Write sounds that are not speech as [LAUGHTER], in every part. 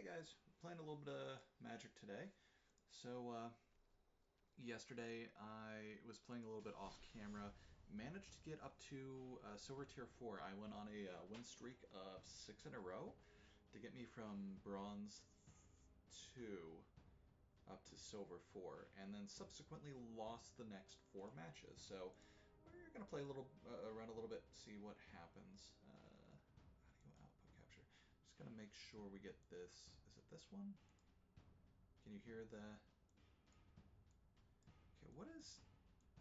Hey guys, playing a little bit of Magic today. So, uh, yesterday I was playing a little bit off camera, managed to get up to uh, Silver Tier 4. I went on a uh, win streak of six in a row to get me from Bronze 2 up to Silver 4, and then subsequently lost the next four matches. So, we're going to play a little uh, around a little bit, see what happens. Gonna make sure we get this. Is it this one? Can you hear the... Okay, what is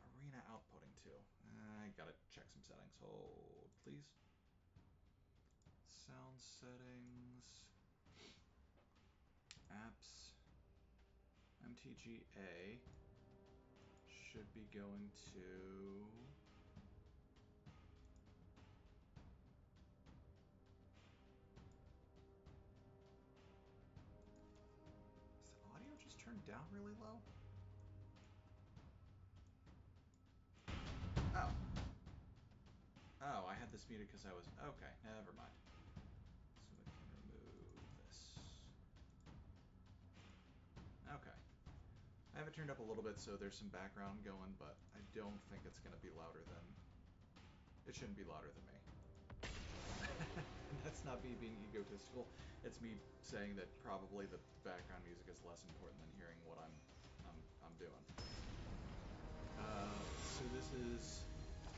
arena outputting to? I gotta check some settings. Hold, please. Sound settings. Apps. MTGA should be going to down really low? Oh. Oh, I had this muted because I was... Okay, never mind. So we can remove this. Okay. I have it turned up a little bit so there's some background going, but I don't think it's going to be louder than... It shouldn't be louder than me. That's not me being egotistical. It's me saying that probably the background music is less important than hearing what I'm I'm, I'm doing. Uh, so this is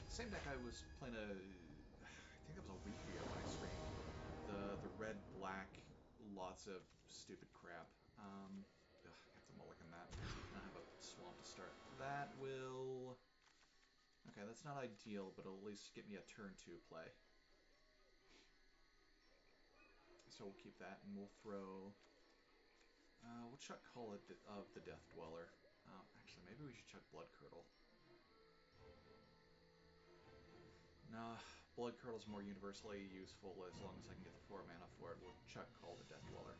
same deck I was playing a I think that was a week ago when I streamed. The the red black lots of stupid crap. Um, ugh, got to mulligan that. I have a swamp to start. That will. Okay, that's not ideal, but it'll at least get me a turn two play. So we'll keep that, and we'll throw... Uh, we'll chuck Call it of the Death Dweller. Um, actually, maybe we should chuck Blood Curdle. Nah, Blood Curdle's more universally useful as long as I can get the 4 mana for it. We'll chuck Call the Death Dweller.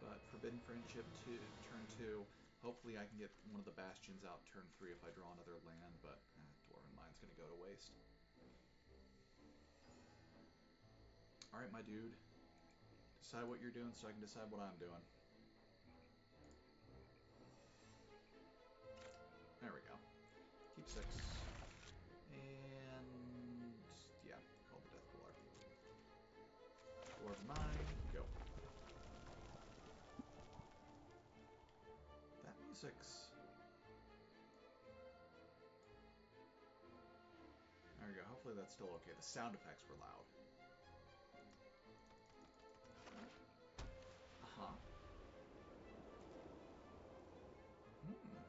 But Forbidden Friendship to turn 2. Hopefully I can get one of the Bastions out turn 3 if I draw another land, but eh, Dwarven Mine's going to go to waste. Alright, my dude. Decide what you're doing so I can decide what I'm doing. There we go. Keep six. And... yeah, call the Death Dweller. Dwarf mine, go. That music's... There we go. Hopefully that's still okay. The sound effects were loud. Huh. Hmm.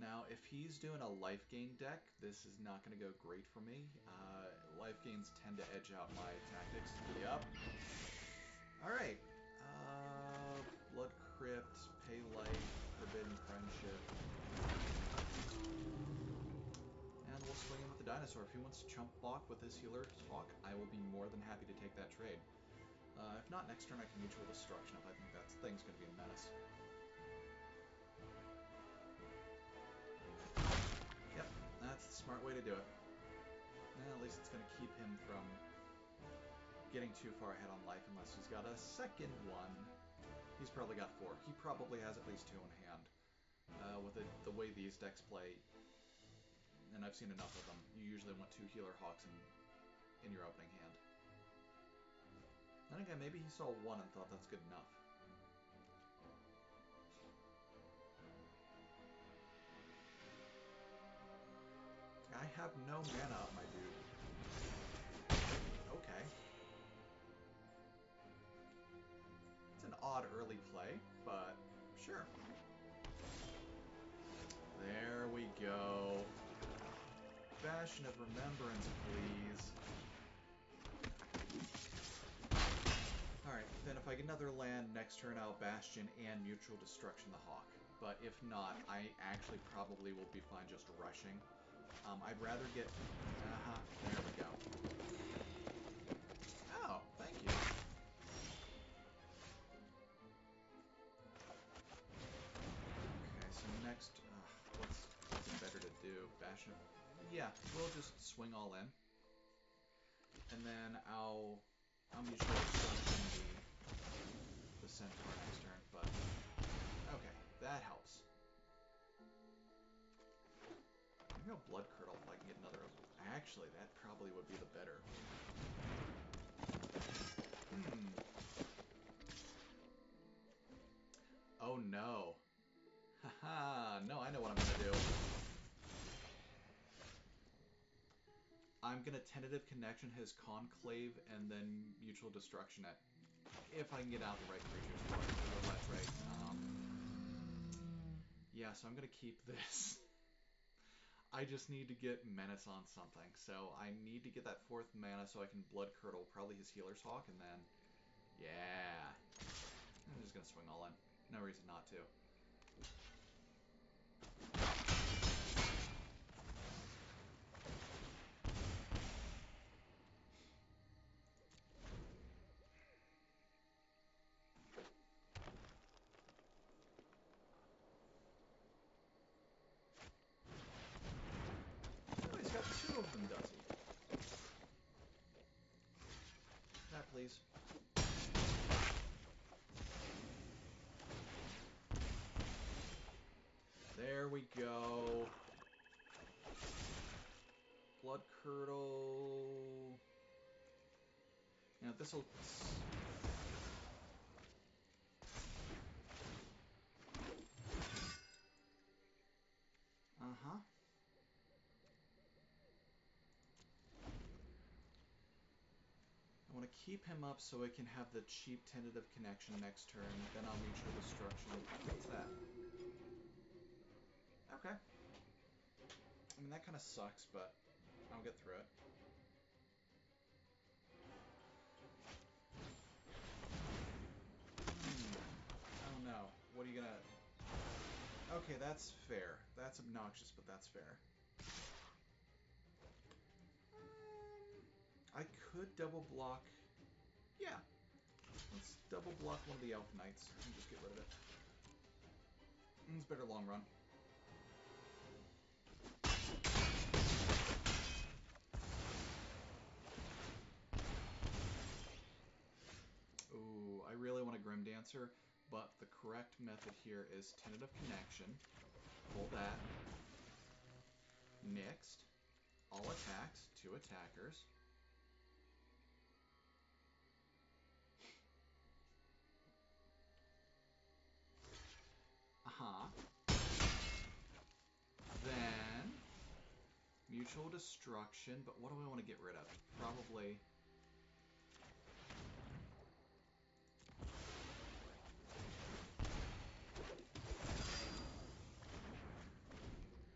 Now, if he's doing a life gain deck, this is not going to go great for me. Uh, life gains tend to edge out my tactics. Yep. Alright. Uh, Blood Crypt, Pay Life, Forbidden Friendship. And we'll swing him with the Dinosaur. If he wants to chump block with his Healer Hawk, I will be more than happy to take that trade. Uh, if not, next turn I can mutual destruction if I think that thing's going to be a menace. Yep, that's the smart way to do it. And at least it's going to keep him from getting too far ahead on life unless he's got a second one. He's probably got four. He probably has at least two in hand. Uh, with the, the way these decks play, and I've seen enough of them, you usually want two Healer Hawks in, in your opening hand. Then again, maybe he saw one and thought that's good enough. I have no mana my dude. Okay. It's an odd early play, but sure. There we go. Bastion of Remembrance, please. Alright, then if I get another land next turn, I'll Bastion and Mutual Destruction the Hawk. But if not, I actually probably will be fine just rushing. Um, I'd rather get... Uh-huh, there we go. Oh, thank you. Okay, so next, uh, what's, what's better to do? Bastion? Yeah, we'll just swing all in. And then I'll I'm usually Centaur next turn, but... Okay, that helps. Maybe I'll Blood Curdle if I can get another... Actually, that probably would be the better. Hmm. Oh no. Haha, no, I know what I'm gonna do. I'm gonna tentative connection his conclave and then mutual destruction it. If I can get out the right creatures for the left right. Um, yeah, so I'm gonna keep this. I just need to get Menace on something. So I need to get that fourth mana so I can Blood Curdle probably his Healer's Hawk and then... Yeah. I'm just gonna swing all in. No reason not to. Please. There we go. Blood Curdle. Now this'll... Uh-huh. To keep him up so I can have the cheap tentative connection next turn. Then I'll mutual destruction. What's that? Okay. I mean, that kind of sucks, but I'll get through it. Hmm. Oh no. What are you gonna... Okay, that's fair. That's obnoxious, but that's fair. I could double block... Yeah. Let's double block one of the Elf Knights and just get rid of it. It's better long run. Ooh, I really want a Grimdancer, but the correct method here is Tentative Connection. Pull that. Next, all attacks, two attackers. Uh-huh. Then, mutual destruction, but what do I want to get rid of? Probably...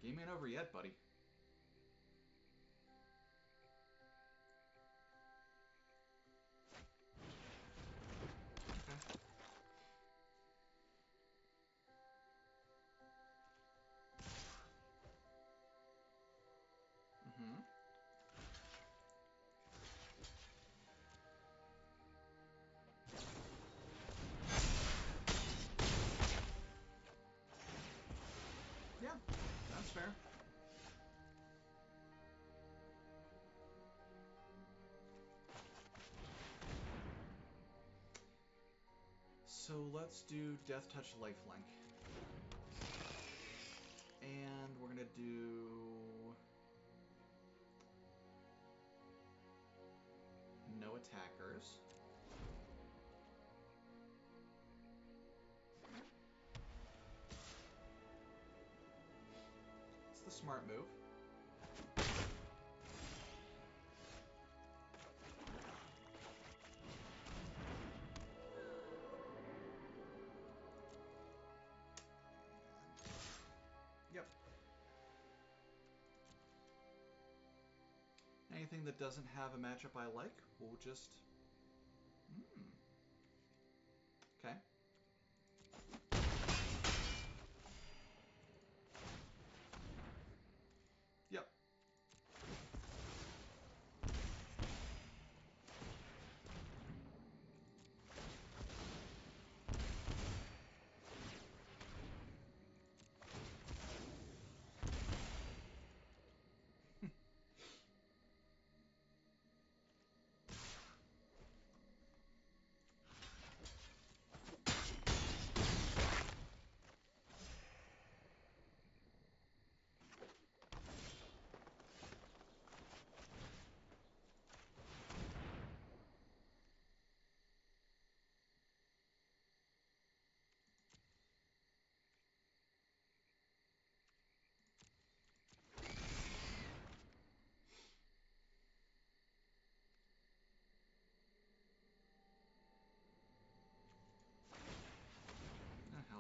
Game ain't over yet, buddy. So let's do Death Touch Lifelink. And we're gonna do... No attackers. It's the smart move. Anything that doesn't have a matchup I like, we'll just...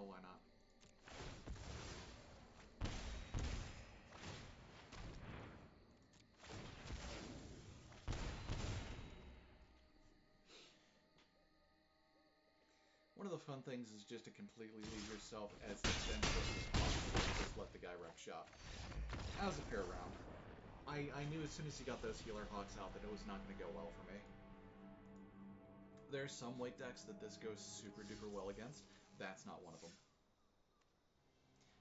why not? One of the fun things is just to completely leave yourself as defenseless as possible and just let the guy wreck shop. That was a fair round. I, I knew as soon as he got those healer hawks out that it was not going to go well for me. There's some white decks that this goes super duper well against. That's not one of them.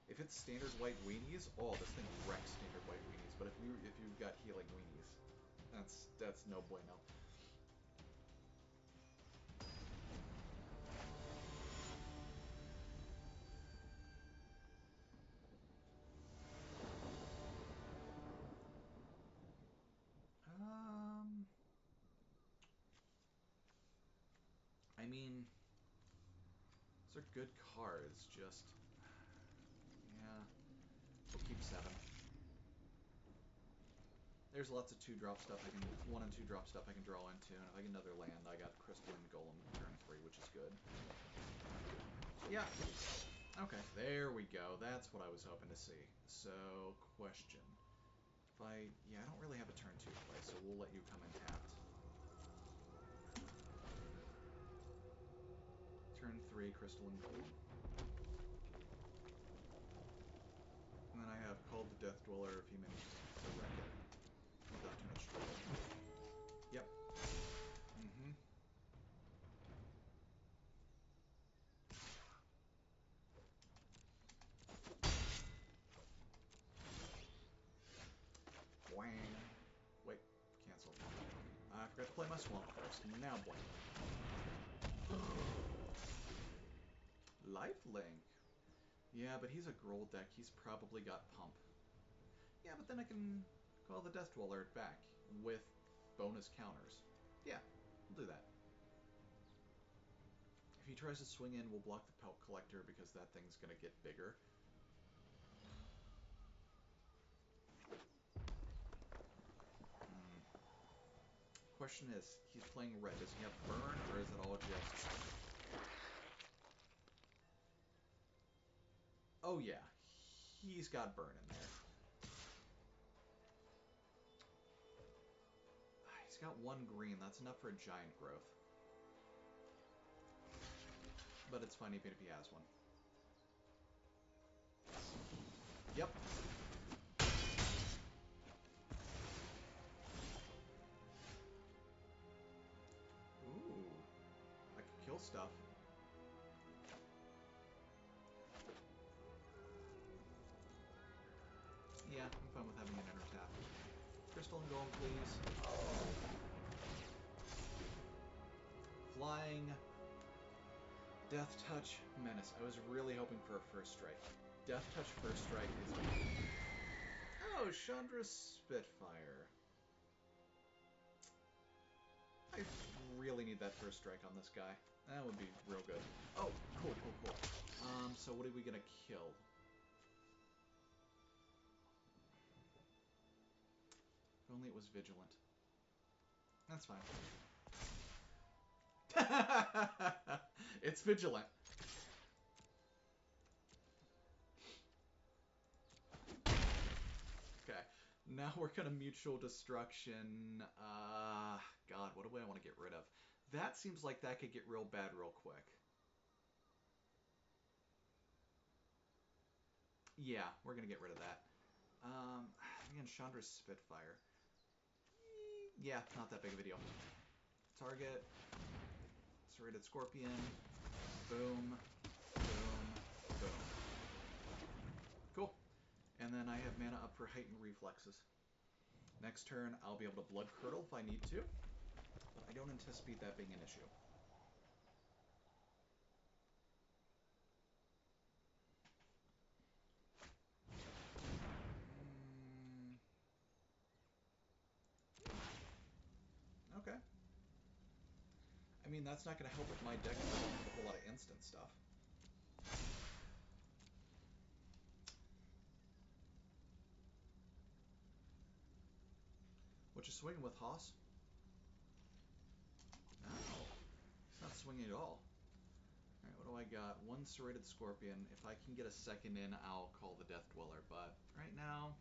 If it's standard white weenies, oh, this thing wrecks standard white weenies. But if you if you've got healing weenies, that's that's no bueno. Um, I mean, those are good cards. Just yeah, we'll keep seven. There's lots of two drop stuff I can one and two drop stuff I can draw into, and if I get another land, I got Crystalline Golem turn three, which is good. Yeah. Okay, there we go. That's what I was hoping to see. So, question. If I... Yeah, I don't really have a turn two play, so we'll let you come in tapped. Turn Crystalline Golem. And then I have Called the Death Dweller if he manages to wreck it. Without too much trouble. Yep. Mm-hmm. Wham. Wait, cancel. I forgot to play my swamp first. Now blank. Lifelink. Yeah, but he's a Gruul deck. He's probably got Pump. Yeah, but then I can call the Death Dweller back with bonus counters. Yeah, we'll do that. If he tries to swing in, we'll block the Pelt Collector because that thing's gonna get bigger. Hmm. Question is, he's playing red. Does he have burn, or is it all just... Oh yeah, he's got burn in there. Ah, he's got one green. That's enough for a giant growth. But it's fine even if he has one. Yep. Ooh. I could kill stuff. Crystalline Golem, please. Flying. Death Touch, Menace. I was really hoping for a first strike. Death Touch first strike is... Oh, Chandra Spitfire. I really need that first strike on this guy. That would be real good. Oh, cool, cool, cool. Um, so what are we gonna kill? Only it was Vigilant. That's fine. [LAUGHS] it's Vigilant. Okay. Now we're gonna Mutual Destruction. Uh, God, what do I want to get rid of? That seems like that could get real bad real quick. Yeah, we're gonna get rid of that. Um, again, Chandra's Spitfire. Yeah, not that big of a deal. Target. Serrated Scorpion. Boom. Boom. Boom. Cool. And then I have mana up for Heightened Reflexes. Next turn, I'll be able to Blood Curdle if I need to. But I don't anticipate that being an issue. Okay. I mean, that's not going to help with my deck with a whole lot of instant stuff. What you swinging with, Hoss? No. He's not swinging at all. Alright, what do I got? One serrated scorpion. If I can get a second in, I'll call the Death Dweller. But right now,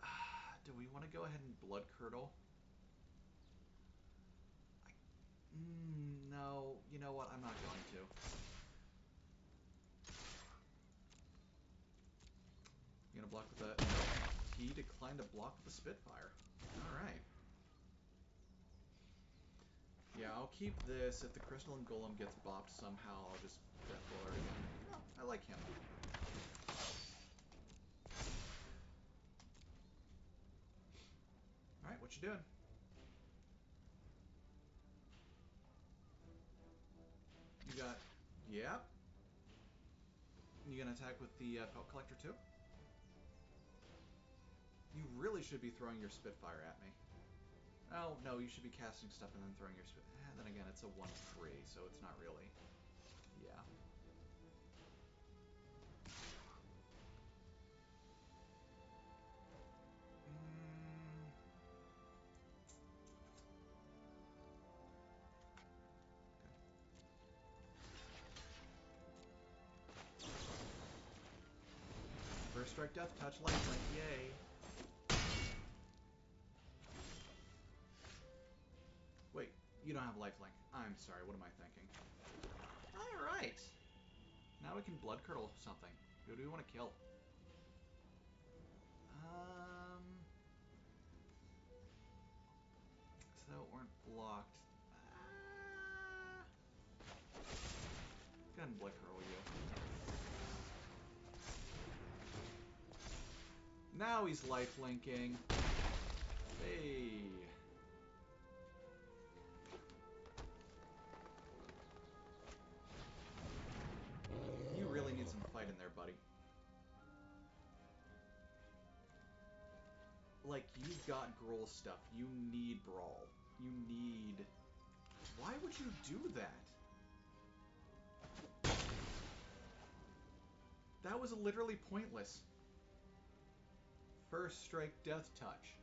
[SIGHS] do we want to go ahead and blood curdle? I, mm, no. You know what? I'm not going to. You gonna block with that? He declined to block with the Spitfire. All right. Yeah, I'll keep this. If the Crystalline Golem gets bopped somehow, I'll just Death Dweller again. Oh, I like him. Alright, what you doing? Yeah. You gonna attack with the uh, Pelt Collector too? You really should be throwing your Spitfire at me. Oh, no, you should be casting stuff and then throwing your spit. Eh, then again, it's a 1-3, so it's not really... Yeah. Death touch life lifelink, yay. Wait, you don't have lifelink. I'm sorry, what am I thinking? Alright. Now we can blood curdle something. Who do we want to kill? Um... So it weren't blocked. Uh, go ahead and blood curdle Now he's lifelinking. Hey. You really need some fight in there, buddy. Like, you've got Gruul stuff. You need Brawl. You need... Why would you do that? That was literally pointless. First strike death touch.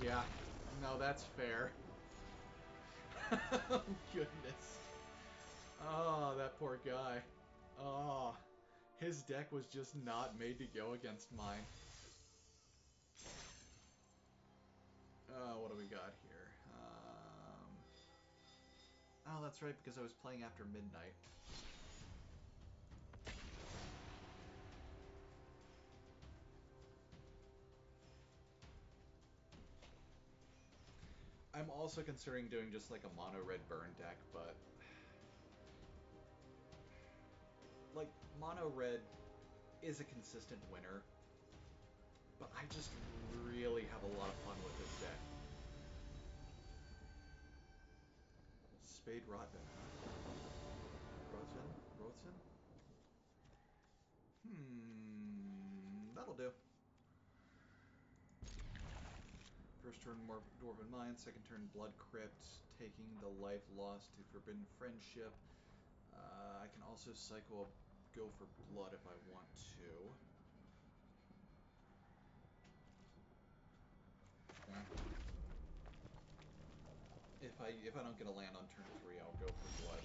Yeah, no, that's fair. [LAUGHS] oh, goodness. Oh, that poor guy. Oh, his deck was just not made to go against mine. Uh, what do we got here? Oh, that's right, because I was playing after midnight. I'm also considering doing just like a mono red burn deck, but like mono red is a consistent winner, but I just really have a lot of fun with this deck. Spade Rotman, huh? Rotzen? Rotzen? Hmm, that'll do. First turn, more Dwarven Mine. Second turn, Blood Crypt, taking the life lost to Forbidden Friendship. Uh, I can also cycle go for blood if I want to. If I if I don't get a land on turn three, I'll go for blood.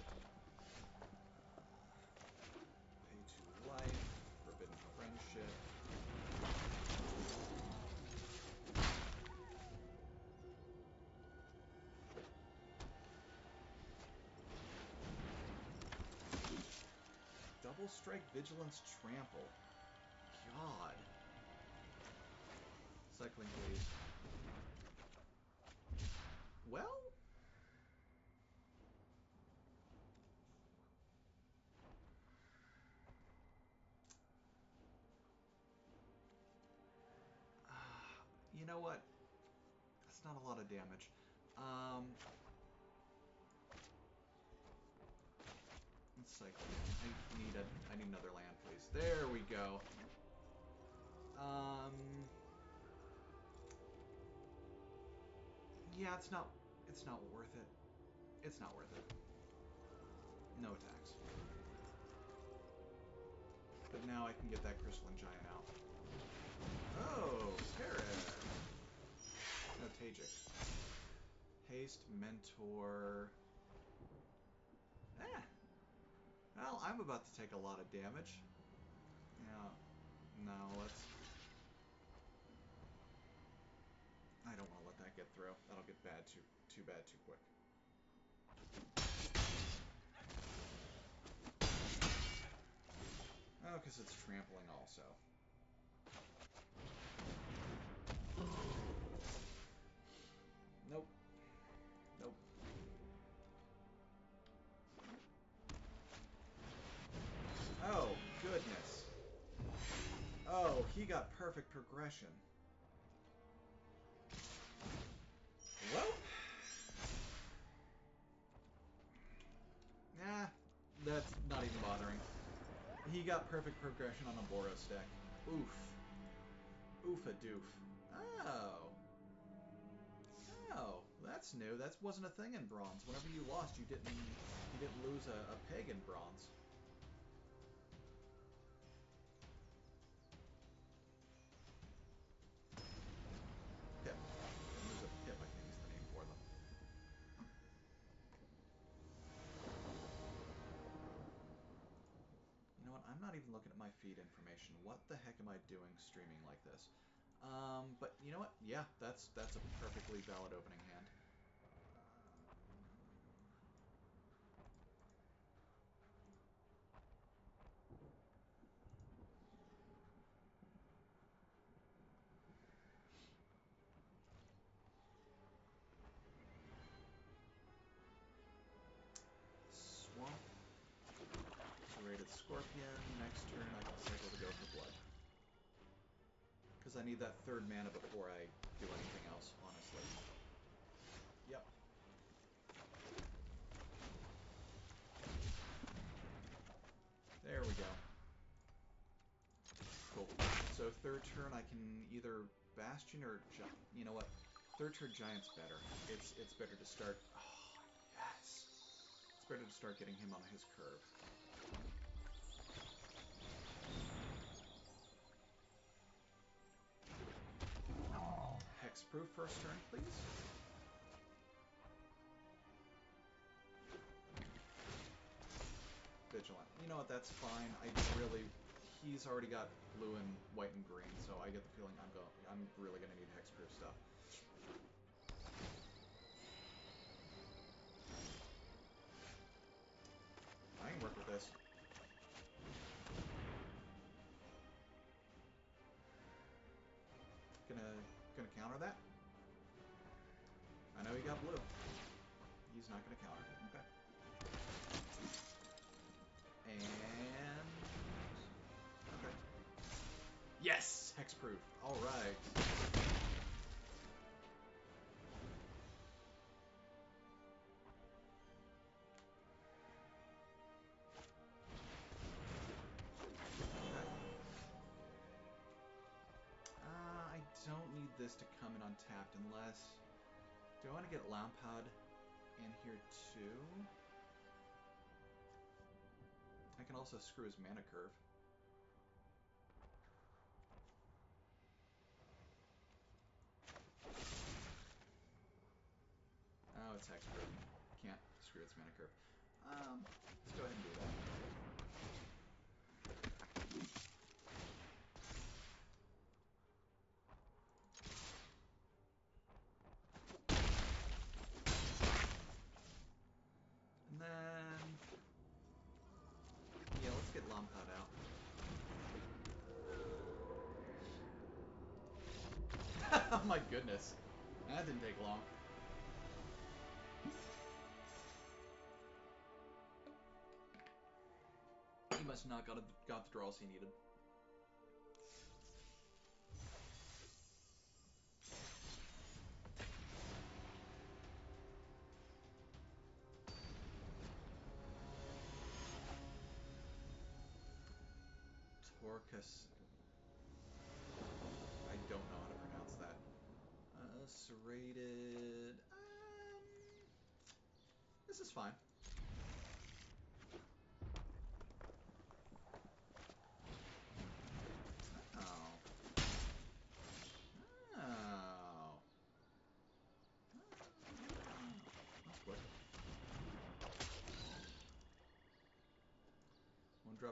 Pay two life, Forbidden Friendship. Double Strike Vigilance Trample. God. Cycling, please. Well... know what? That's not a lot of damage. Um, Let's cycle. I need a I need another land, please. There we go. Um Yeah, it's not it's not worth it. It's not worth it. No attacks. But now I can get that Crystalline Giant out. Oh, Tajic. Haste, Mentor... Eh. Well, I'm about to take a lot of damage. Yeah. No, let's... I don't want to let that get through. That'll get bad too, too bad too quick. Oh, because it's trampling also. Perfect progression. Well. Nah, that's not even bothering. He got perfect progression on a Boros deck. Oof. Oof a doof. Oh. Oh, that's new. That wasn't a thing in Bronze. Whenever you lost, you didn't you didn't lose a, a peg in Bronze. Not even looking at my feed information. What the heck am I doing streaming like this? Um, but you know what? Yeah, that's that's a perfectly valid opening hand. Swamp. Serrated Scorpion. Next turn I can cycle to go for blood. Because I need that third mana before I do anything else, honestly. Yep. There we go. Cool. So third turn I can either Bastion or... Gi you know what? Third turn Giant's better. It's, it's better to start... Oh, yes! It's better to start getting him on his curve. Hexproof first turn, please. Vigilant. You know what, that's fine. I really... He's already got blue and white and green, so I get the feeling I'm going. I'm really gonna need hexproof stuff. I can work with this. Gonna gonna counter that. I know he got blue. He's not gonna counter. Okay. And okay. Yes, hexproof. All right. Okay. Uh, I don't need this to come in untapped unless... Do I want to get Lampad in here too? I can also screw his mana curve. Oh, it's hexproof. Can't screw its mana curve. Um, let's go ahead and do that. Oh my goodness. That didn't take long. He must not got, a, got the draws he needed.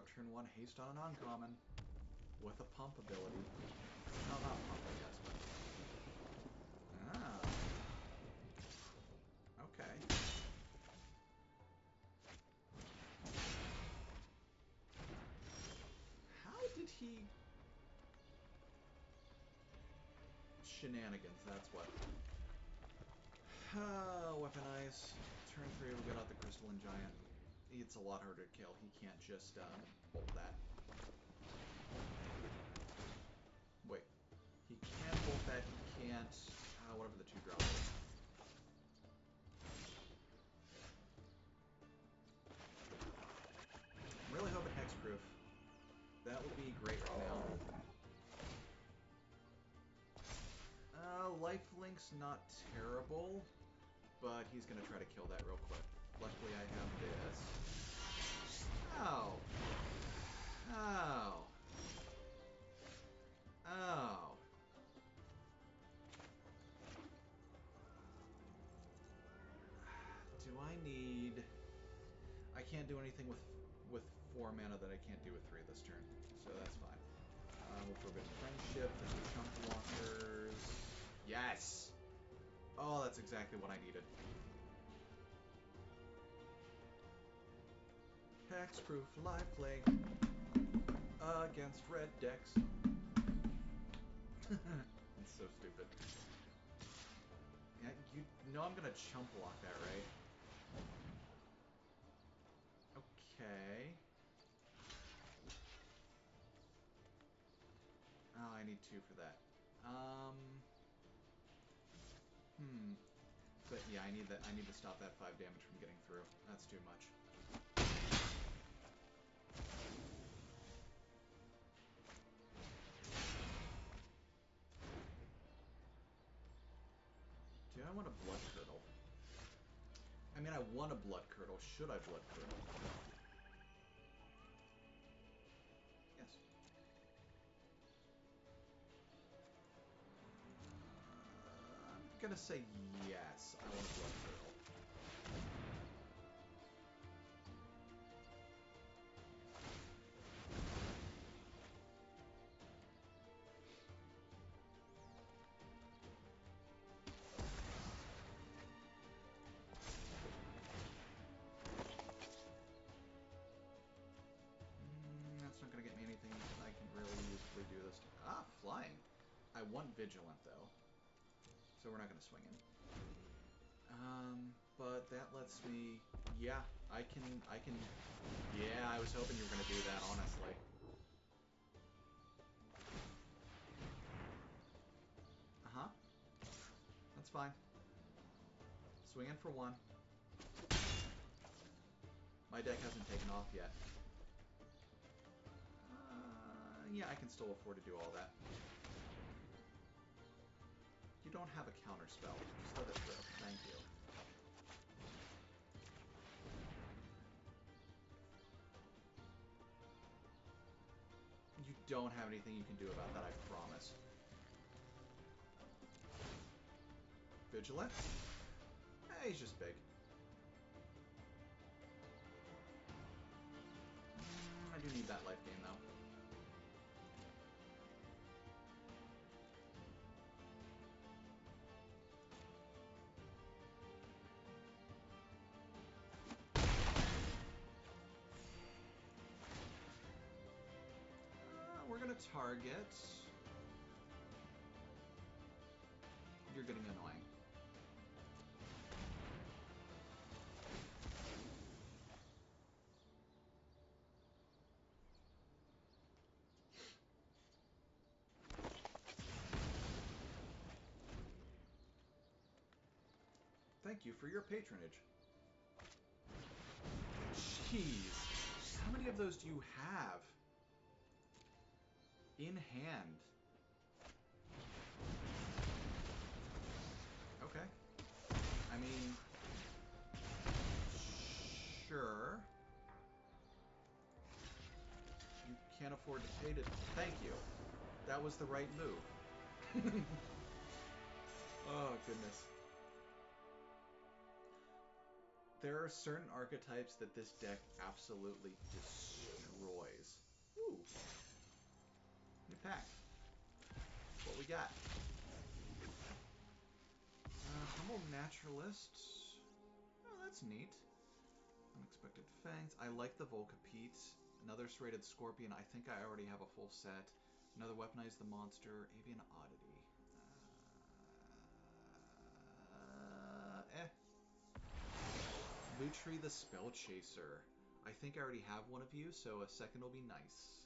Drop turn one, haste on an uncommon. With a pump ability. No, not pump, I guess, but... Ah. Okay. How did he... Shenanigans, that's what. Ah, weaponize. Turn three, we'll get out the Crystalline Giant. It's a lot harder to kill. He can't just, um, bolt that. Wait. He can bolt that, he can't... Uh, whatever the two drop is. I'm really hoping hexproof. That would be great right now. Uh, lifelink's not terrible, but he's gonna try to kill that real quick. Luckily I have this. Ow! Ow! Ow! Do I need... I can't do anything with with four mana that I can't do with three this turn, so that's fine. Uh, we'll forbidden friendship, the chump blockers. Yes! Oh, that's exactly what I needed. Hexproof lifelink against red decks. [LAUGHS] it's so stupid. Yeah, you know I'm gonna chump block that, right? Okay. Oh, I need two for that. Um. Hmm. But yeah, I need that. I need to stop that five damage from getting through. That's too much. I want a blood curdle? I mean, I want a blood curdle. Should I blood curdle? Yes. Uh, I'm gonna say yes. I want a blood Want vigilant though, so we're not gonna swing in. Um, but that lets me. Yeah, I can. I can. Yeah, I was hoping you were gonna do that. Honestly. Uh huh. That's fine. Swing in for one. My deck hasn't taken off yet. Uh, yeah, I can still afford to do all that. You don't have a counter spell. Just let it through. Thank you. You don't have anything you can do about that, I promise. Vigilant? Eh, he's just big. Mm, I do need that life target... You're getting annoying. Thank you for your patronage. Jeez. How many of those do you have? In hand. Okay. I mean... Sure. You can't afford to pay to... Thank you. That was the right move. [LAUGHS] oh, goodness. There are certain archetypes that this deck absolutely destroys. Ooh. Pack. What we got? Uh, Humble Naturalist. Oh, that's neat. Unexpected Fangs. I like the Vulpikeet. Another serrated Scorpion. I think I already have a full set. Another Weaponize the Monster. Avian Oddity. Uh, eh. Lutri the Spellchaser. I think I already have one of you, so a second will be nice.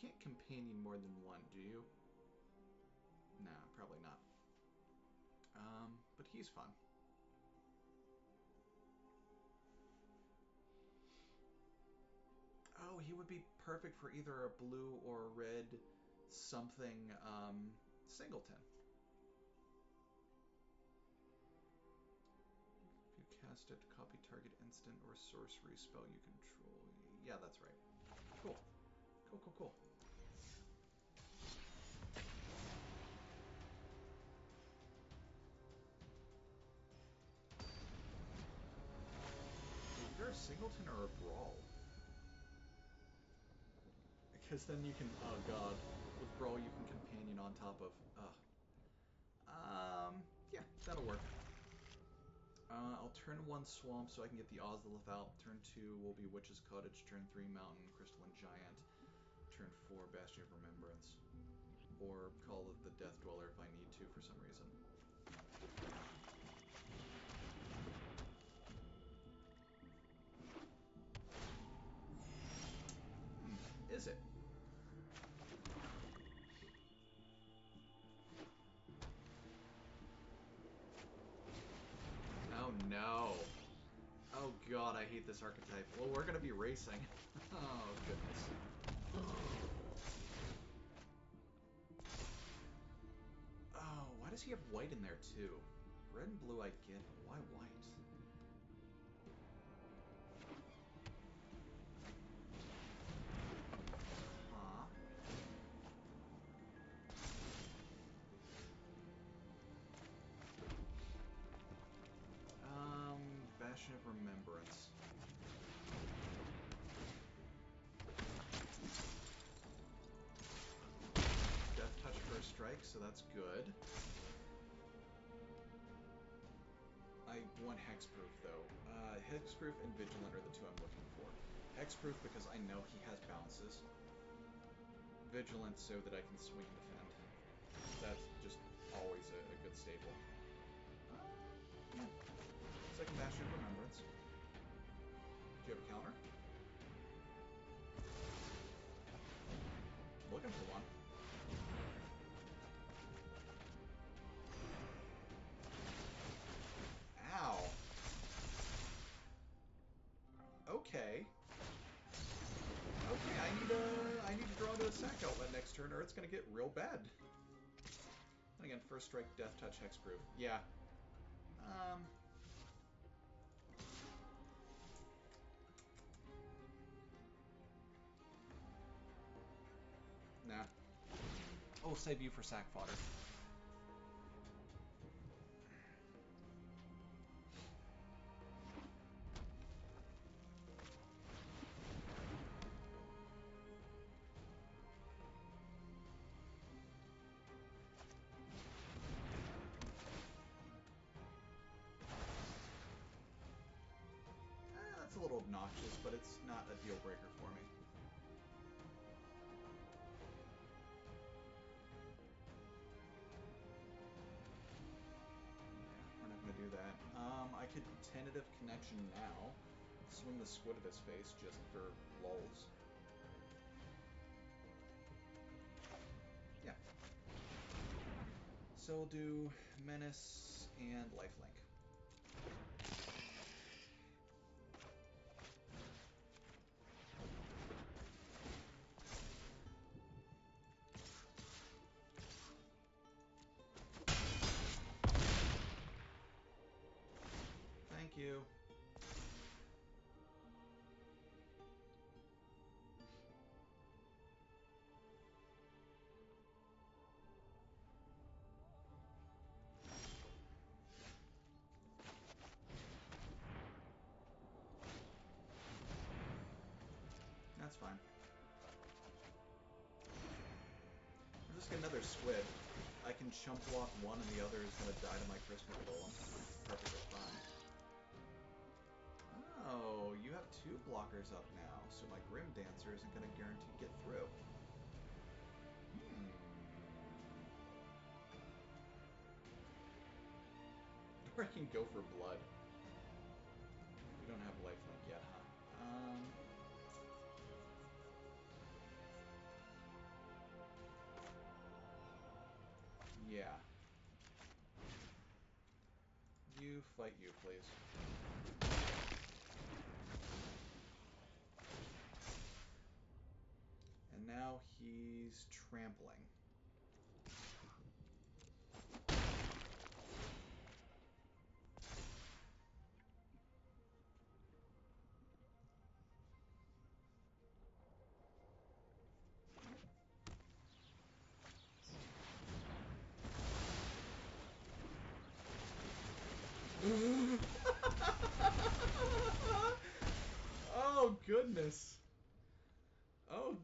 Can't companion more than one, do you? Nah, probably not. Um, but he's fun. Oh, he would be perfect for either a blue or a red something um, singleton. If you cast it, copy target instant or sorcery spell you control. Yeah, that's right. Cool. Cool, cool, cool. Singleton or a brawl. Because then you can, oh god, with Brawl you can companion on top of, ugh. Um, yeah, that'll work. Uh, I'll turn one Swamp so I can get the Ozolith out. Turn two will be Witch's Cottage. Turn three Mountain, Crystalline Giant. Turn four Bastion of Remembrance. Or call it the Death Dweller if I need to for some reason. This archetype. Well, we're gonna be racing. [LAUGHS] oh goodness. Oh, why does he have white in there too? Red and blue I get, why white? So that's good. I want Hexproof, though. Uh, Hexproof and Vigilant are the two I'm looking for. Hexproof because I know he has bounces. Vigilant so that I can swing and defend. That's just always a, a good staple. Uh, yeah. Second Bastion of Remembrance. Do you have a counter? Looking for one. Turn, or it's gonna get real bad. And again, first strike, death touch, hexproof. Yeah. Um, Nah. Oh, save you for sack fodder. Now. Swing the squid at his face just for lulls. Yeah. So we'll do Menace and Lifelink. That's fine. I'll just get another squid. I can chump block one and the other is gonna die to my Christmas golem. Perfectly fine. Oh, you have two blockers up now, so my Grimdancer isn't gonna guarantee get through. Hmm. Or I can go for blood. We don't have lifelink Yeah. You fight you, please. And now he's trampling.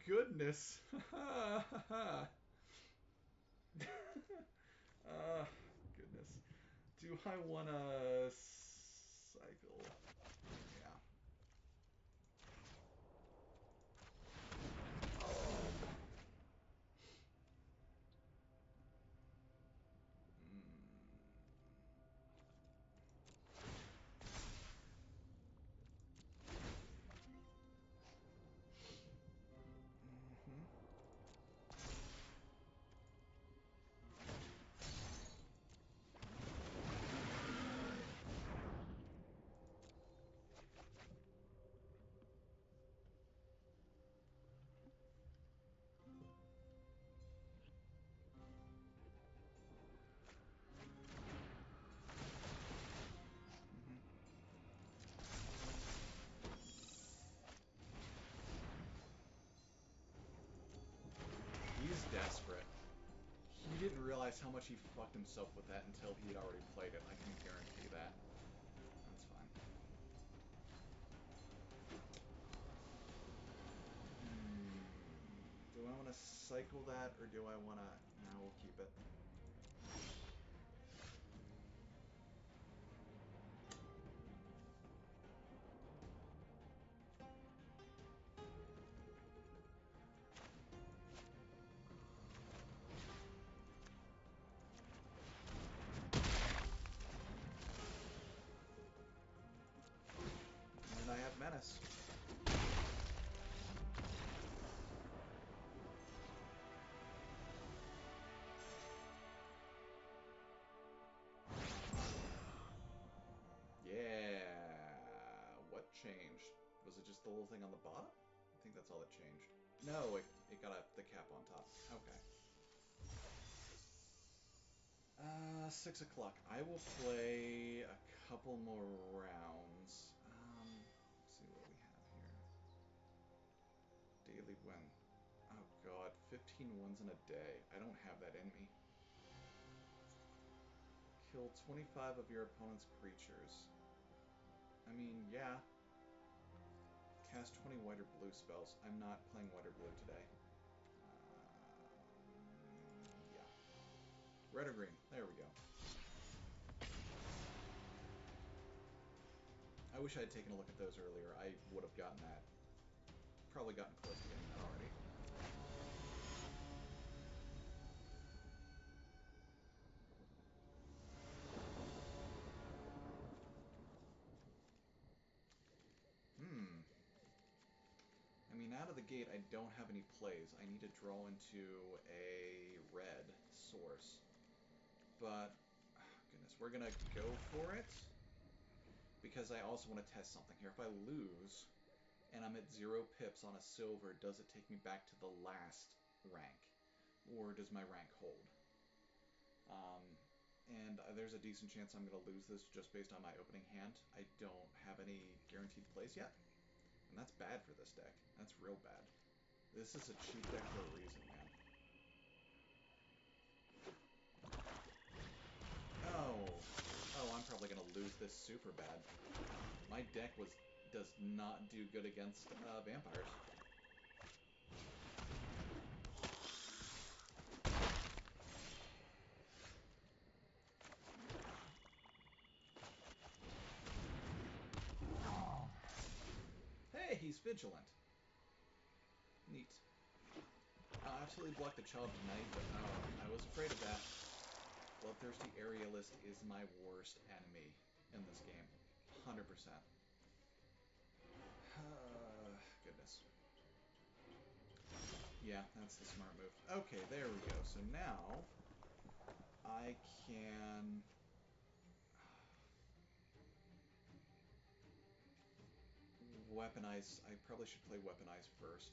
Goodness. uh, [LAUGHS] [LAUGHS] goodness. Do I wanna cycle? Didn't realize how much he fucked himself with that until he had already played it. I can guarantee that. That's fine. Hmm. Do I want to cycle that, or do I want to... No, we'll keep it. Menace. Yeah. What changed? Was it just the little thing on the bottom? I think that's all that changed. No, it, it got a, the cap on top. Okay. Uh, six o'clock. I will play a couple more rounds. Win. Oh god, 15 ones in a day. I don't have that in me. Kill 25 of your opponent's creatures. I mean, yeah. Cast 20 white or blue spells. I'm not playing white or blue today. Um, yeah. Red or green. There we go. I wish I had taken a look at those earlier. I would have gotten that. Probably gotten close to getting that already. Hmm. I mean, out of the gate, I don't have any plays. I need to draw into a red source. But, oh, goodness, we're going to go for it because I also want to test something here. If I lose and I'm at zero pips on a silver, does it take me back to the last rank? Or does my rank hold? Um, and there's a decent chance I'm going to lose this just based on my opening hand. I don't have any guaranteed plays yet. And that's bad for this deck. That's real bad. This is a cheap deck for a reason, man. Oh. Oh, I'm probably going to lose this super bad. My deck was does not do good against uh, vampires. Hey, he's vigilant. Neat. I absolutely blocked the child tonight, but um, I was afraid of that. Bloodthirsty aerialist is my worst enemy in this game. 100%. Yeah, that's the smart move. Okay, there we go. So now I can weaponize. I probably should play weaponize first.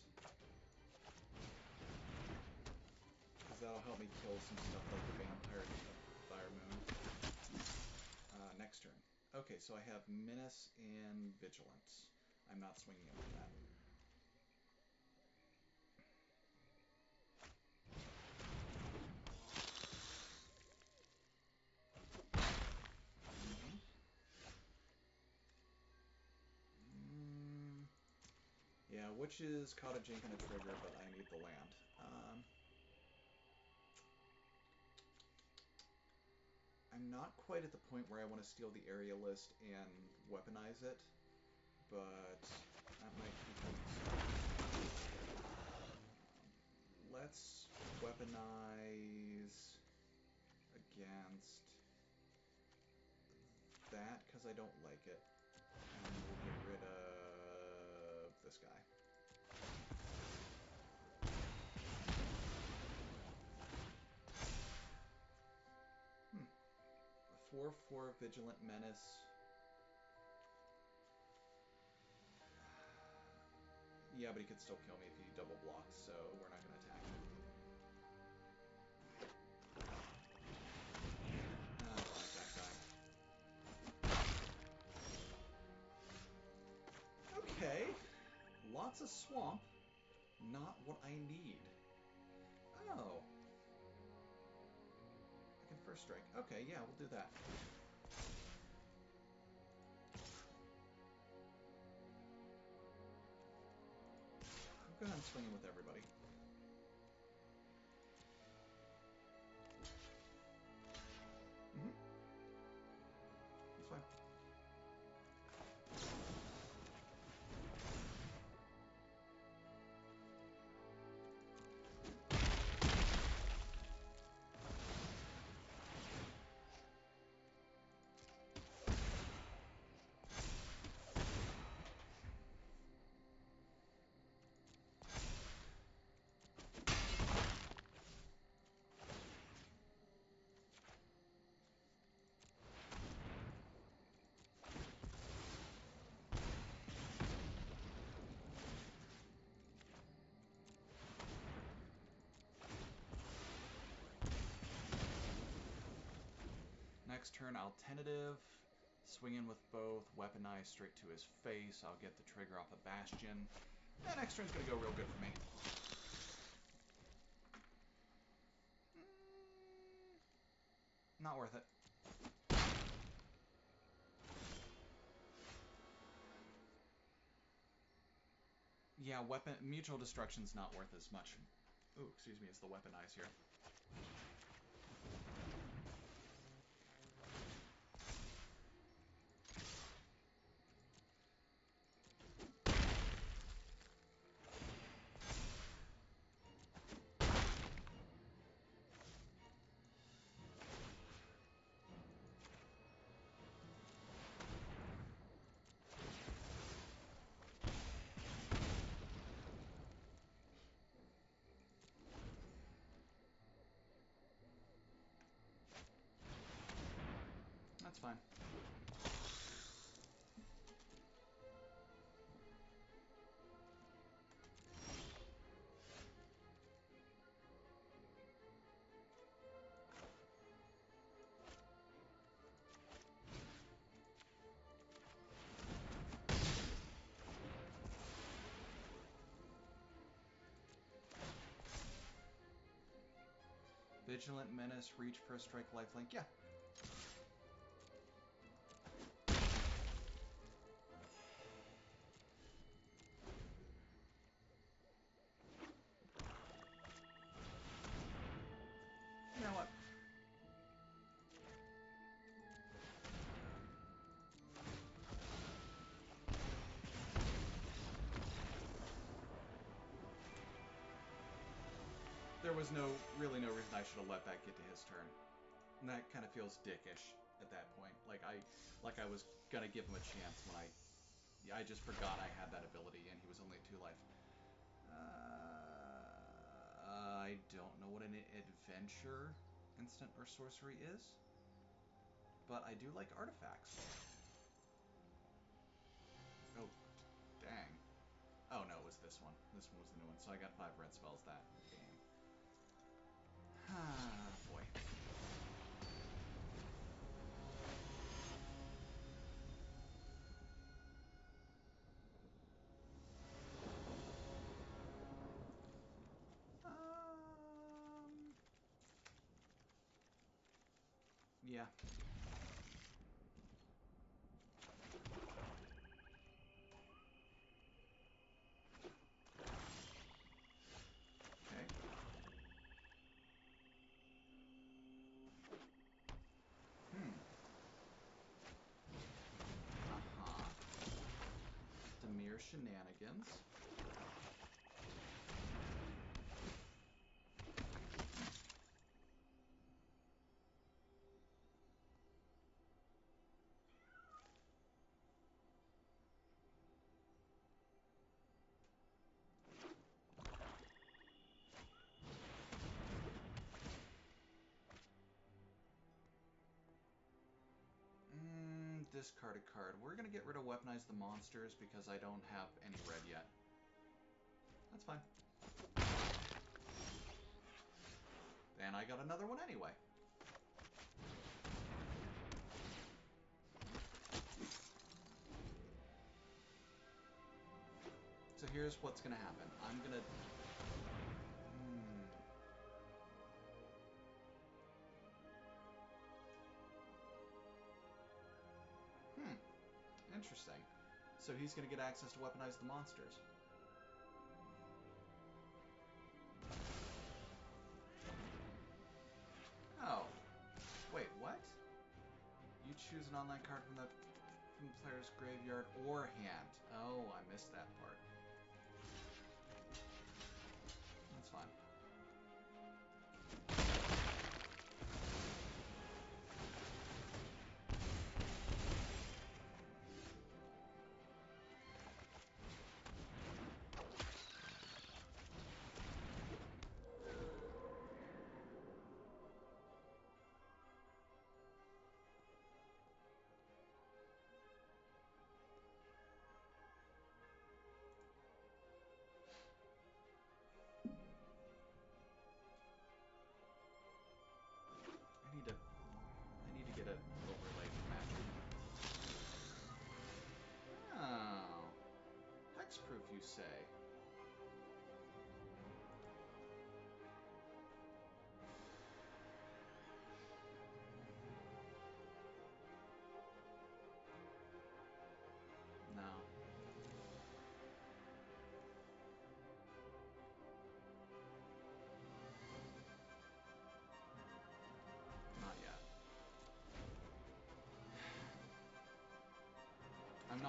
Because that'll help me kill some stuff like the Vampire Fire Moon. Uh, next turn. Okay, so I have Menace and Vigilance. I'm not swinging in with that. Yeah, Witch's Cottage ain't gonna trigger, but I need the land. Um, I'm not quite at the point where I want to steal the aerialist and weaponize it, but that might be. Um, let's weaponize against that, because I don't like it. And we'll get rid of this guy. 4-4 Vigilant Menace. Yeah, but he could still kill me if he double blocks, so we're not going to attack him. Ah, okay. Lots of swamp. Not what I need. Oh. First strike. Okay, yeah, we'll do that. I'll go ahead and swing with everybody. Next turn, I'll tentative, swing in with both, weaponize straight to his face. I'll get the trigger off a Bastion. That next turn's gonna go real good for me. Mm, not worth it. Yeah, weapon mutual destruction's not worth as much. Ooh, excuse me, it's the weaponize here. Fine. Vigilant Menace, Reach, First Strike, Lifelink. Yeah, no, really no reason I should have let that get to his turn. And that kind of feels dickish at that point. Like I, like I was gonna give him a chance when I, I just forgot I had that ability and he was only two life. Uh, I don't know what an adventure instant or sorcery is, but I do like artifacts. Oh, dang. Oh no, it was this one. This one was the new one. So I got five red spells that. Ah, boy. Um. Yeah. Shenanigans. Discard a card. We're going to get rid of Weaponize the Monsters because I don't have any red yet. That's fine. And I got another one anyway. So here's what's going to happen. I'm going to Interesting. So he's going to get access to weaponize the monsters. Oh. Wait, what? You choose an online card from the, from the player's graveyard or hand. Oh, I missed that part. Say.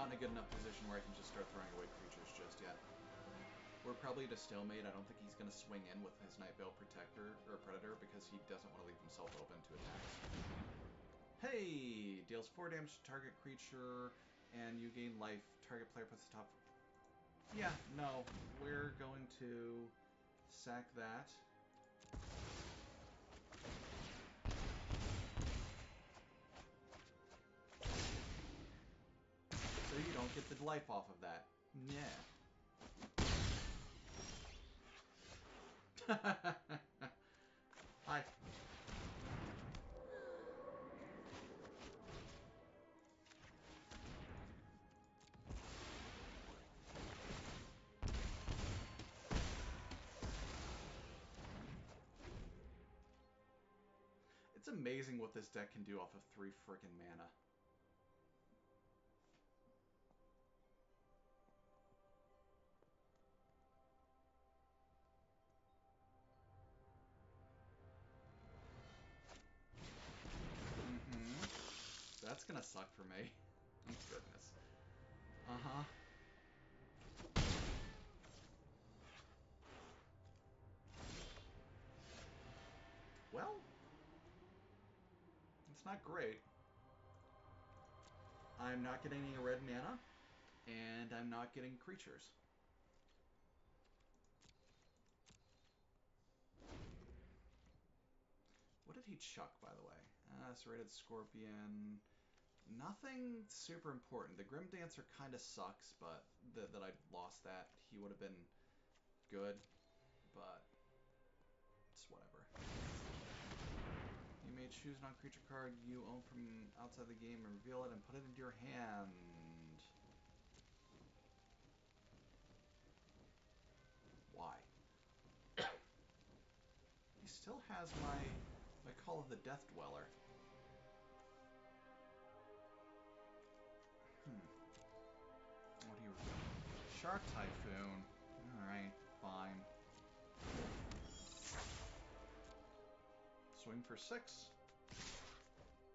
Not in a good enough position where I can just start throwing away creatures just yet. We're probably at a stalemate. I don't think he's going to swing in with his Nightveil Protector or Predator because he doesn't want to leave himself open to attacks. Hey! Deals 4 damage to target creature, and you gain life. Target player puts the top... Yeah, no. We're going to sack that. Get the life off of that. Yeah. [LAUGHS] Hi. It's amazing what this deck can do off of three freaking mana. me. [LAUGHS] Goodness. Uh-huh. Well, it's not great. I'm not getting any red mana, and I'm not getting creatures. What did he chuck, by the way? Uh, serrated scorpion, Nothing super important. The Grimdancer kind of sucks, but th that I lost that. He would have been good, but it's whatever. You may choose non-creature card you own from outside the game and reveal it and put it into your hand. Why? [COUGHS] he still has my my Call of the Death Dweller. Shark Typhoon. Alright, fine. Swing for six.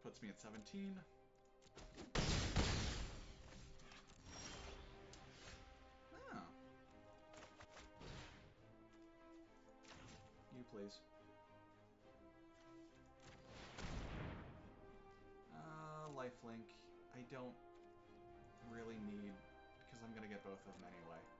Puts me at 17. Oh. You please. Uh, lifelink. I don't really need, because I'm going to get both of them anyway.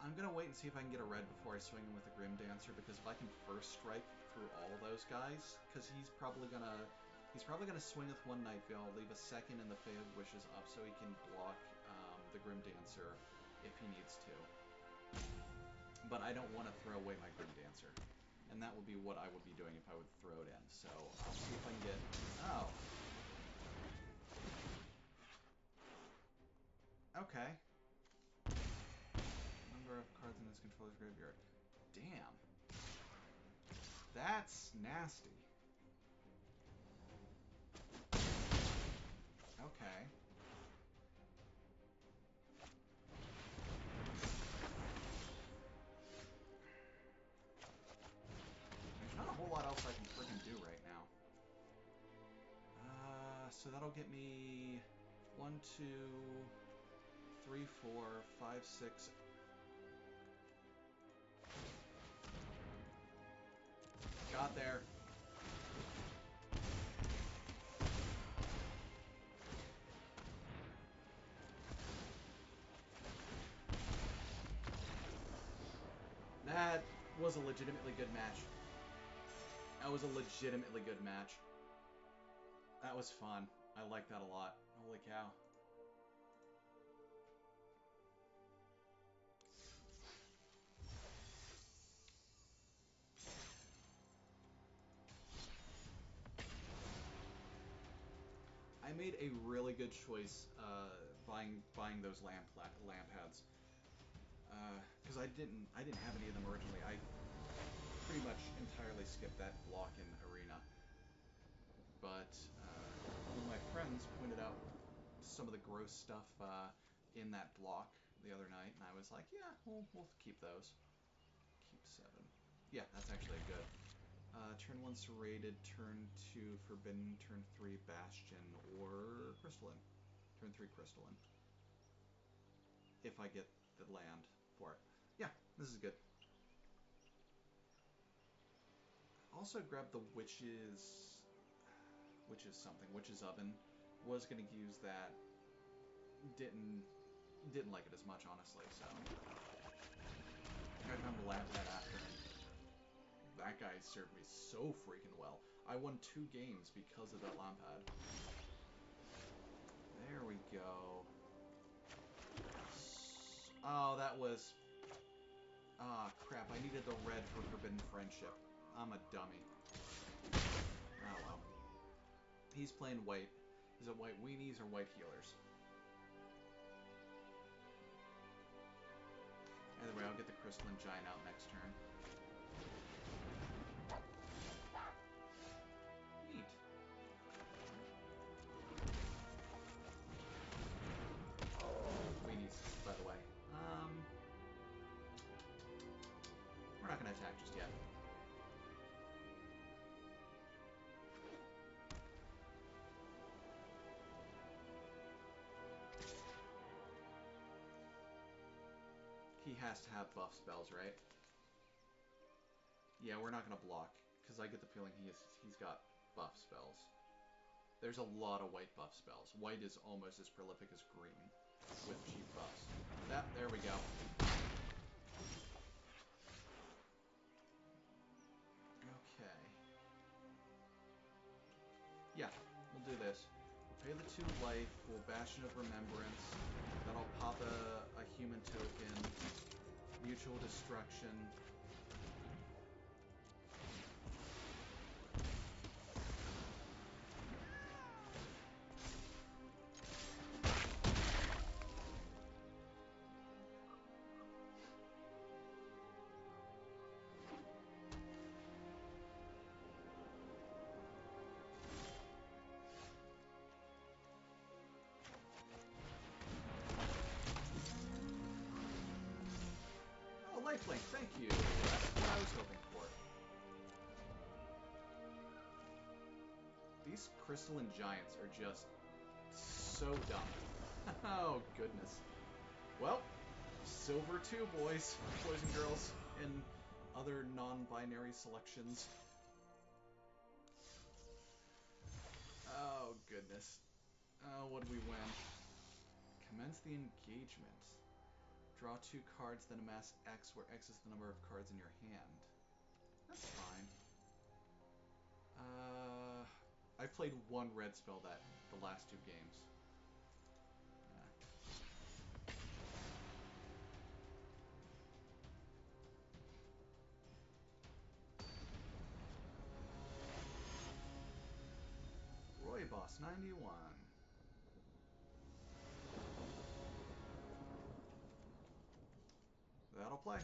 I'm gonna wait and see if I can get a red before I swing him with a Grimdancer, because if I can first strike through all those guys, because he's probably gonna he's probably gonna swing with one Nightveil, leave a second in the Fae Wishes up so he can block um, the Grimdancer if he needs to. But I don't want to throw away my Grim Dancer. And that would be what I would be doing if I would throw it in. So I'll see if I can get... Oh. Okay number of cards in this controller's graveyard. Damn. That's nasty. Okay. There's not a whole lot else I can freaking do right now. Uh, so that'll get me one, two, three, four, five, six, Got there. That was a legitimately good match. That was a legitimately good match. That was fun. I like that a lot. Holy cow. I made a really good choice uh, buying buying those lamp lamp heads because uh, I didn't I didn't have any of them originally. I pretty much entirely skipped that block in arena, but uh, one of my friends pointed out some of the gross stuff uh, in that block the other night, and I was like, yeah, we'll we'll keep those. Keep seven. Yeah, that's actually a good. Uh, turn 1 Serrated, turn 2 Forbidden, turn 3 Bastion, or Crystalline. Turn 3 Crystalline. If I get the land for it. Yeah, this is good. Also grab the Witch's... Witch's something. Witch's Oven. Was going to use that. Didn't didn't like it as much, honestly, so... I lab that after that guy served me so freaking well. I won two games because of that lampad. There we go. Oh, that was... Ah, oh, crap. I needed the red for Forbidden Friendship. I'm a dummy. Oh, well. He's playing white. Is it white weenies or white healers? Either way, I'll get the Crystalline Giant out next turn. Has to have buff spells, right? Yeah, we're not gonna block, because I get the feeling he is, he's got buff spells. There's a lot of white buff spells. White is almost as prolific as green with cheap buffs. That, there we go. Okay. Yeah, we'll do this. We'll pay the two life, we'll Bastion of Remembrance, then I'll pop a, a human token, mutual destruction, thank you. That's what I was hoping for. These crystalline giants are just so dumb. [LAUGHS] oh, goodness. Well, silver too, boys, boys and girls, and other non-binary selections. Oh, goodness. Oh, what do we win? Commence the engagement. Draw two cards, then amass X, where X is the number of cards in your hand. That's fine. Uh, I played one red spell that the last two games. Roy Boss 91. Play.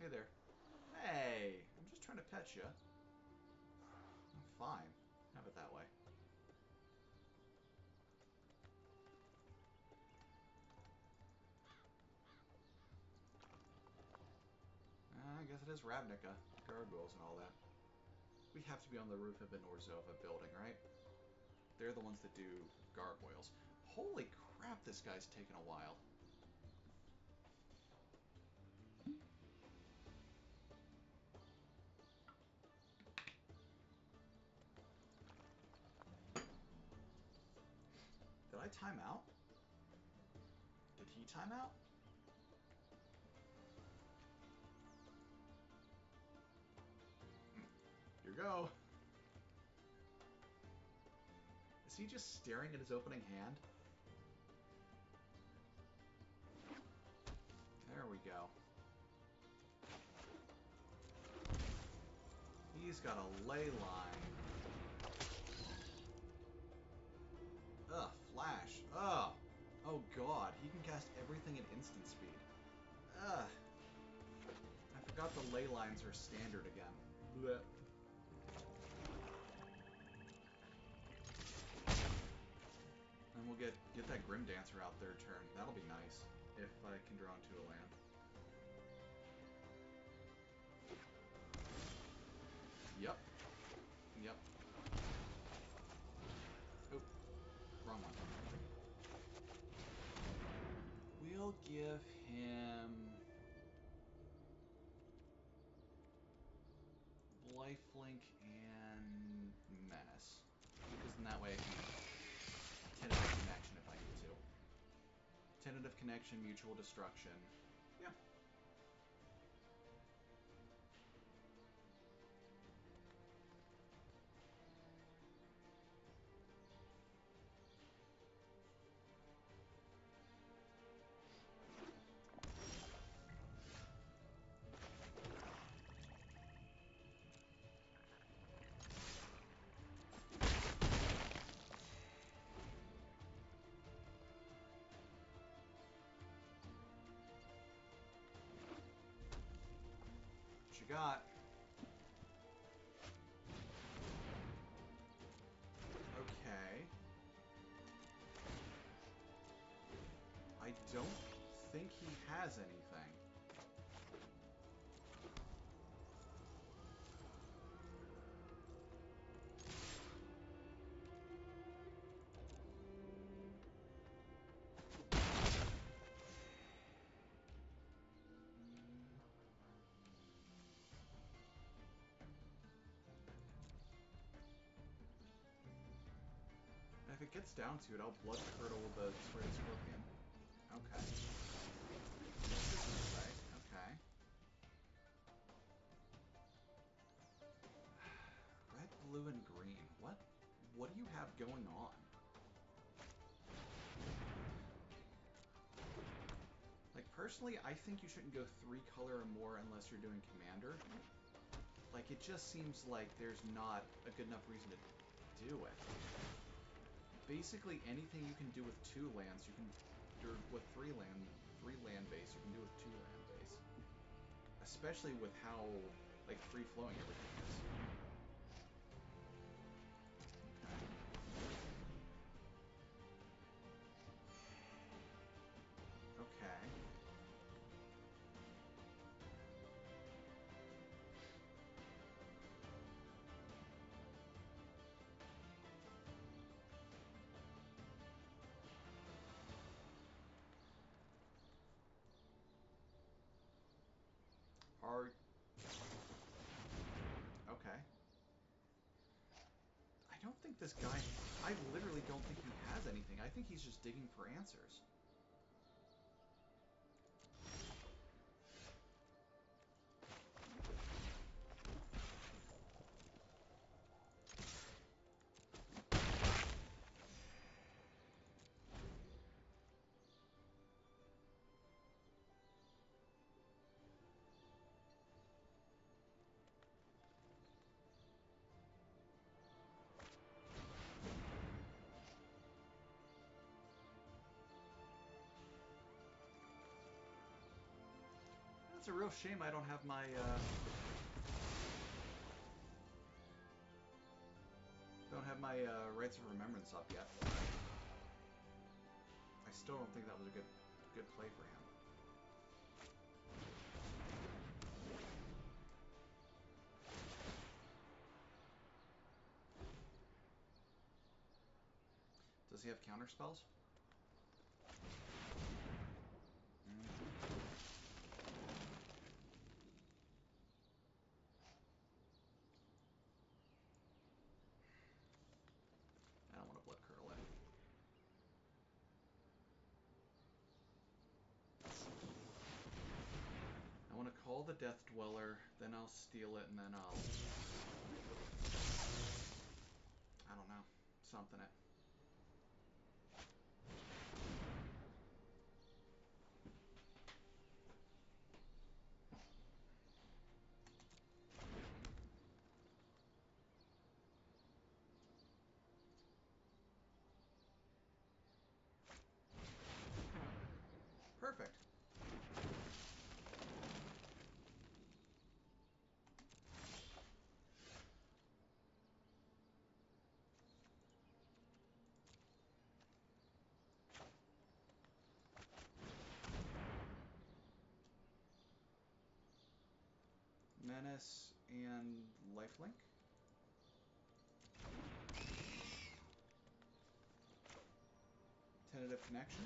Hey there. Hey! I'm just trying to pet you. I'm fine. Have it that way. It is Ravnica. Gargoyles and all that. We have to be on the roof of an Orzhova building, right? They're the ones that do gargoyles. Holy crap, this guy's taken a while. Did I time out? Did he time out? Here go. Is he just staring at his opening hand? There we go. He's got a ley line. Ugh, flash. Ugh. Oh god, he can cast everything at instant speed. Ugh. I forgot the ley lines are standard again. Blech. We'll get get that Grimdancer out third turn. That'll be nice if I can draw into a land. Connection, mutual destruction. You got. Okay. I don't think he has anything. Gets down to it, I'll blood curdle the Spray Scorpion. Okay. Right, okay. Red, blue, and green. What what do you have going on? Like, personally, I think you shouldn't go three color or more unless you're doing Commander. Like, it just seems like there's not a good enough reason to do it basically anything you can do with two lands, you can, or with three land, three land base, you can do with two land base. Especially with how, like, free-flowing everything is. Are... Okay. I don't think this guy... I literally don't think he has anything. I think he's just digging for answers. It's a real shame I don't have my, uh... Don't have my, uh, Rites of Remembrance up yet. I still don't think that was a good, good play for him. Does he have counter spells? The Death Dweller, then I'll steal it, and then I'll... I don't know. Something it. Perfect. Menace and Lifelink. Tentative connection.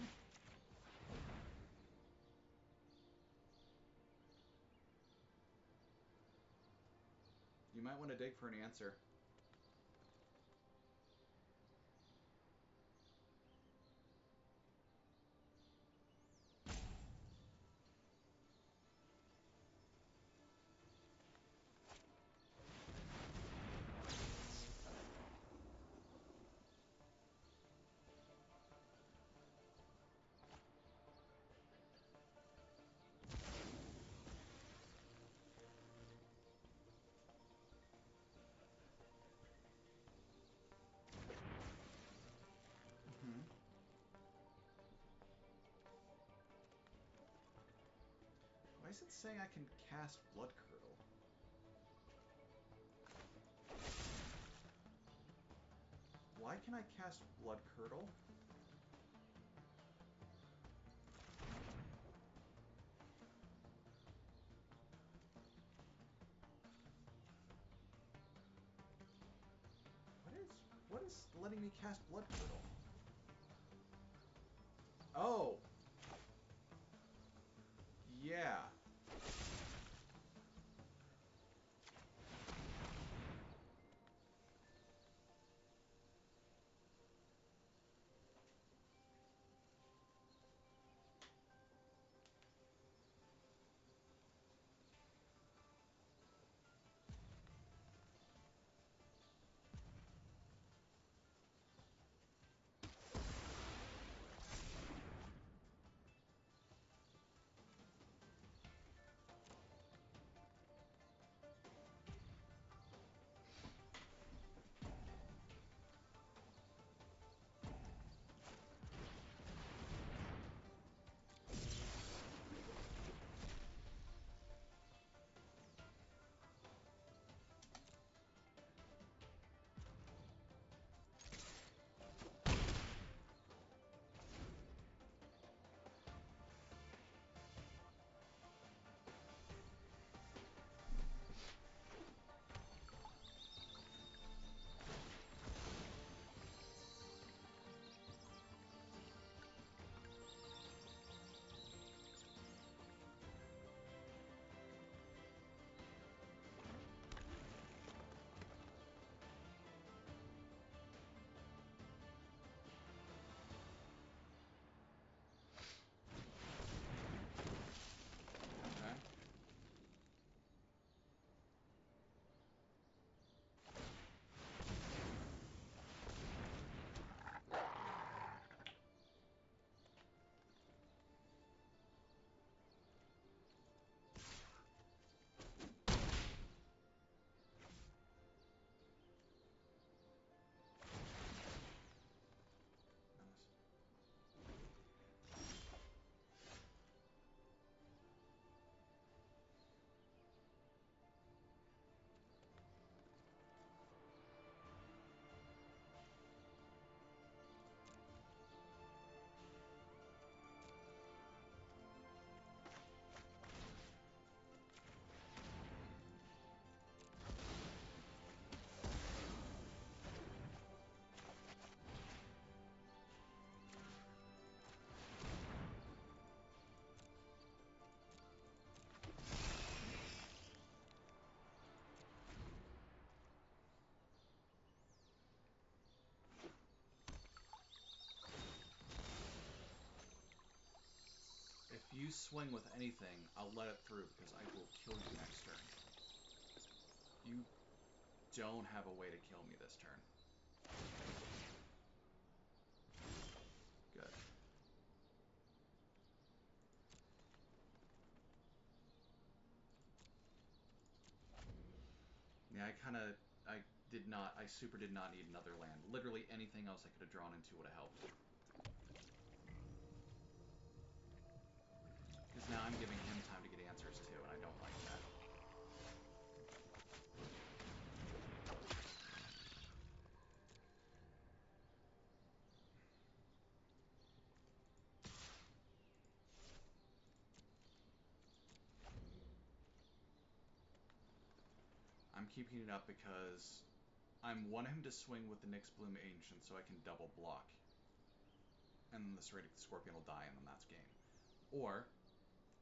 You might want to dig for an answer. isn't saying I can cast Blood Curdle. Why can I cast Blood Curdle? What is what is letting me cast Blood Curdle. Oh! You swing with anything, I'll let it through because I will kill you next turn. You don't have a way to kill me this turn. Good. Yeah, I kinda... I did not... I super did not need another land. Literally anything else I could have drawn into would have helped. Now I'm giving him time to get answers too, and I don't like that. I'm keeping it up because I'm wanting him to swing with the Nyxbloom Ancient so I can double block. And then the Serrated Scorpion will die and then that's game. Or,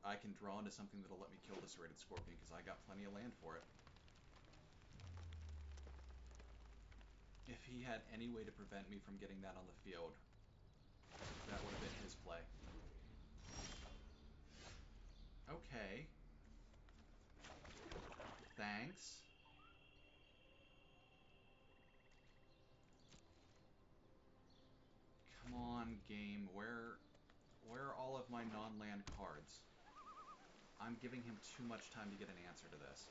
I can draw into something that'll let me kill the Serrated Scorpion because I got plenty of land for it. If he had any way to prevent me from getting that on the field, that would have been his play. Okay. Thanks. Come on, game. Where... Where are all of my non-land cards? I'm giving him too much time to get an answer to this.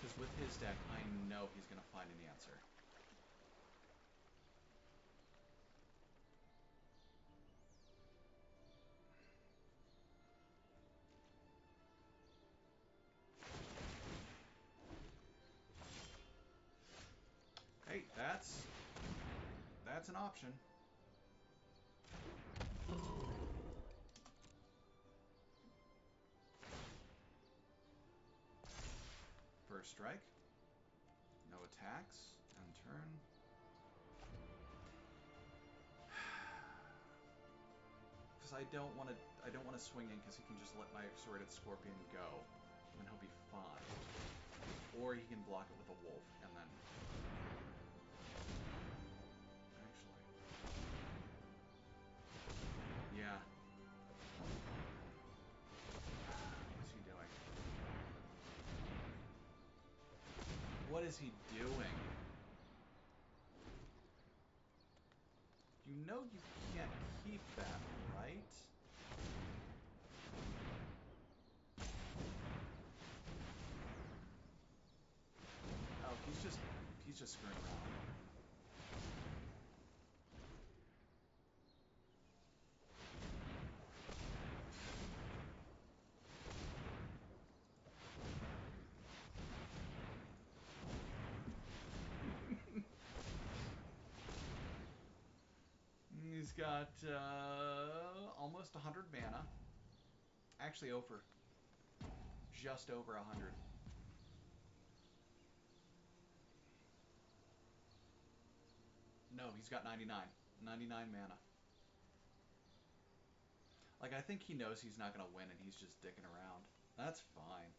Because with his deck, I know he's gonna find an answer. Hey, that's... That's an option. Strike. No attacks. End turn. [SIGHS] Because I don't want to. I don't want to swing in because he can just let my Serrated Scorpion go, and he'll be fine. Or he can block it with a wolf, and then is he doing? You know you can't keep that, right? Oh, he's just... he's just screwing around. He's got uh, almost 100 mana. Actually, over. Just over 100. No, he's got 99. 99 mana. Like, I think he knows he's not going to win and he's just dicking around. That's fine.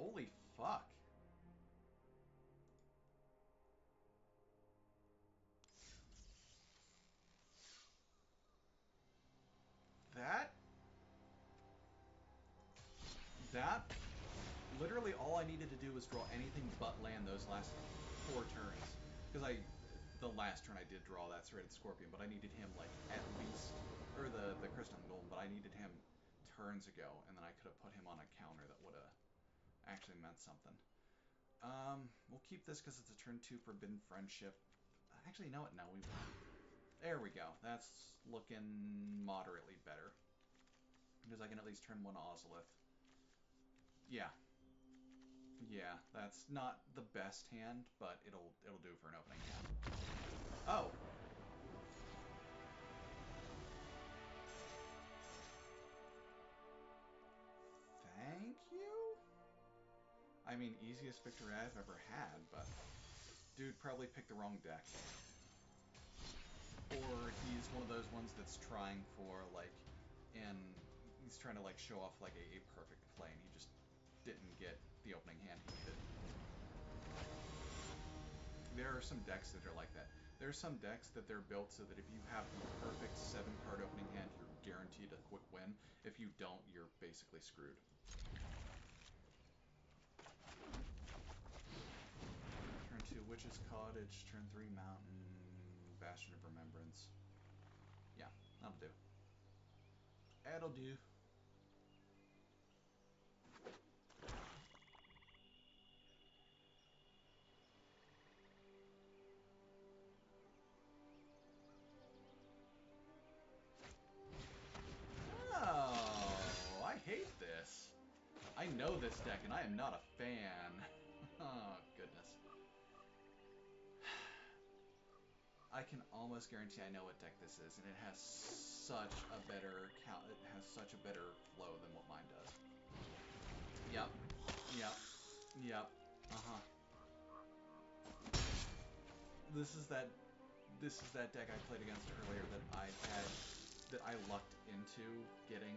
Holy fuck. That... That literally all I needed to do was draw anything but land those last four turns. Because I, the last turn I did draw that Serrated Scorpion, but I needed him like at least, or the, the Crystalline Golem, but I needed him turns ago, and then I could have put him on a counter that would have actually meant something. Um, we'll keep this because it's a turn two Forbidden Friendship. Actually, you know what? No, we won't. There we go. That's looking moderately better. Because I can at least turn one Ozolith. Yeah, yeah, that's not the best hand, but it'll it'll do for an opening hand. Oh. I mean, easiest victory I've ever had, but dude probably picked the wrong deck. Or he's one of those ones that's trying for, like, and he's trying to, like, show off, like, a, a perfect play, and he just didn't get the opening hand he needed. There are some decks that are like that. There are some decks that they're built so that if you have the perfect seven card opening hand, you're guaranteed a quick win. If you don't, you're basically screwed. Turn two, Witch's Cottage. Turn three, Mountain. Bastion of Remembrance. Yeah, that'll do. That'll do. Oh, I hate this. I know this deck, and I am not a fan. [LAUGHS] Oh, I can almost guarantee I know what deck this is, and it has such a better count. It has such a better flow than what mine does. Yep. Yep. Yep. Uh-huh. This is that this is that deck I played against earlier that I had that I lucked into getting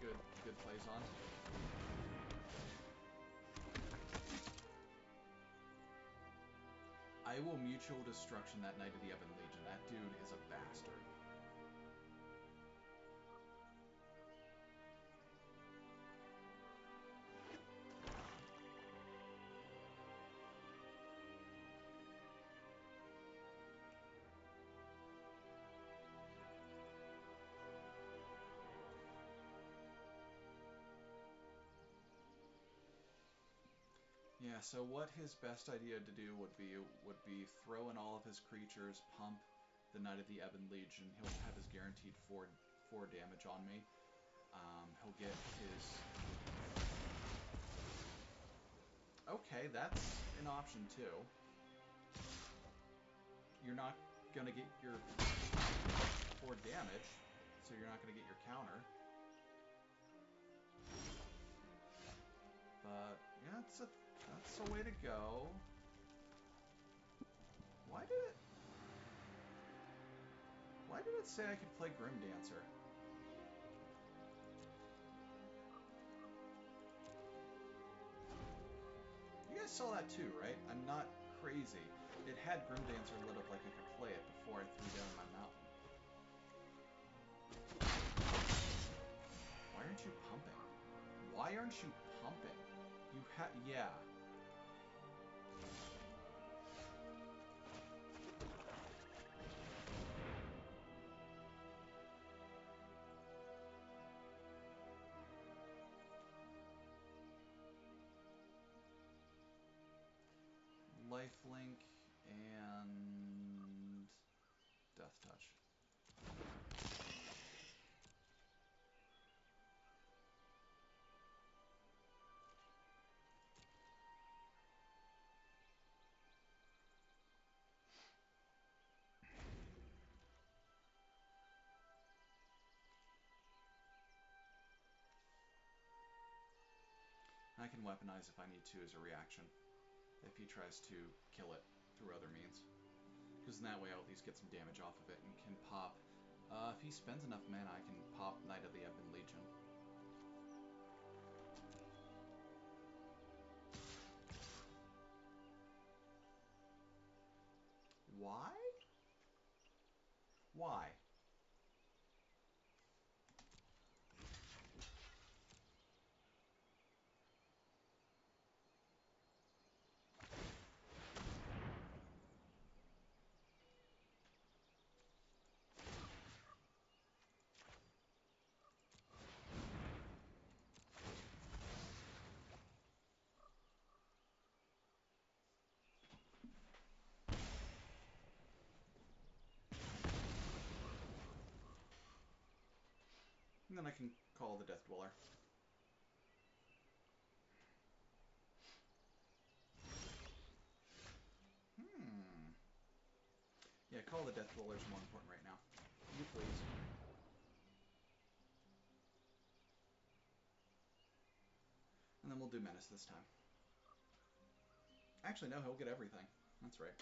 good good plays on. I will mutual destruction that Knight of the Ebon Legion. That dude is a bastard. Yeah, so what his best idea to do would be would be throw in all of his creatures, pump the Knight of the Ebon Legion. He'll have his guaranteed four four damage on me. Um, he'll get his. Okay, that's an option too. You're not gonna get your four damage, so you're not gonna get your counter. But yeah, that's a that's the way to go. Why did it? Why did it say I could play Grimdancer? You guys saw that too, right? I'm not crazy. It had Grimdancer lit up like I could play it before I threw down my mountain. Why aren't you pumping? Why aren't you pumping? You ha- yeah. Lifelink and Death Touch. I can weaponize if I need to as a reaction if he tries to kill it through other means. Because in that way I'll at least get some damage off of it and can pop... Uh, if he spends enough mana, I can pop Knight of the Ebon Legion. Why? Why? And then I can call the Death Dweller. Hmm. Yeah, call the Death Dweller is more important right now. You please. And then we'll do Menace this time. Actually, no, he'll get everything. That's right.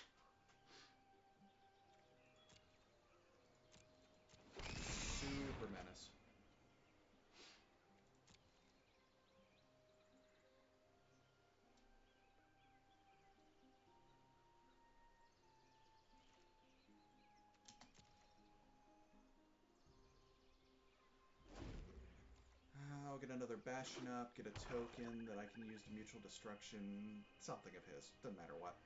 Another Bastion up, get a token that I can use to mutual destruction, something of his, doesn't matter what.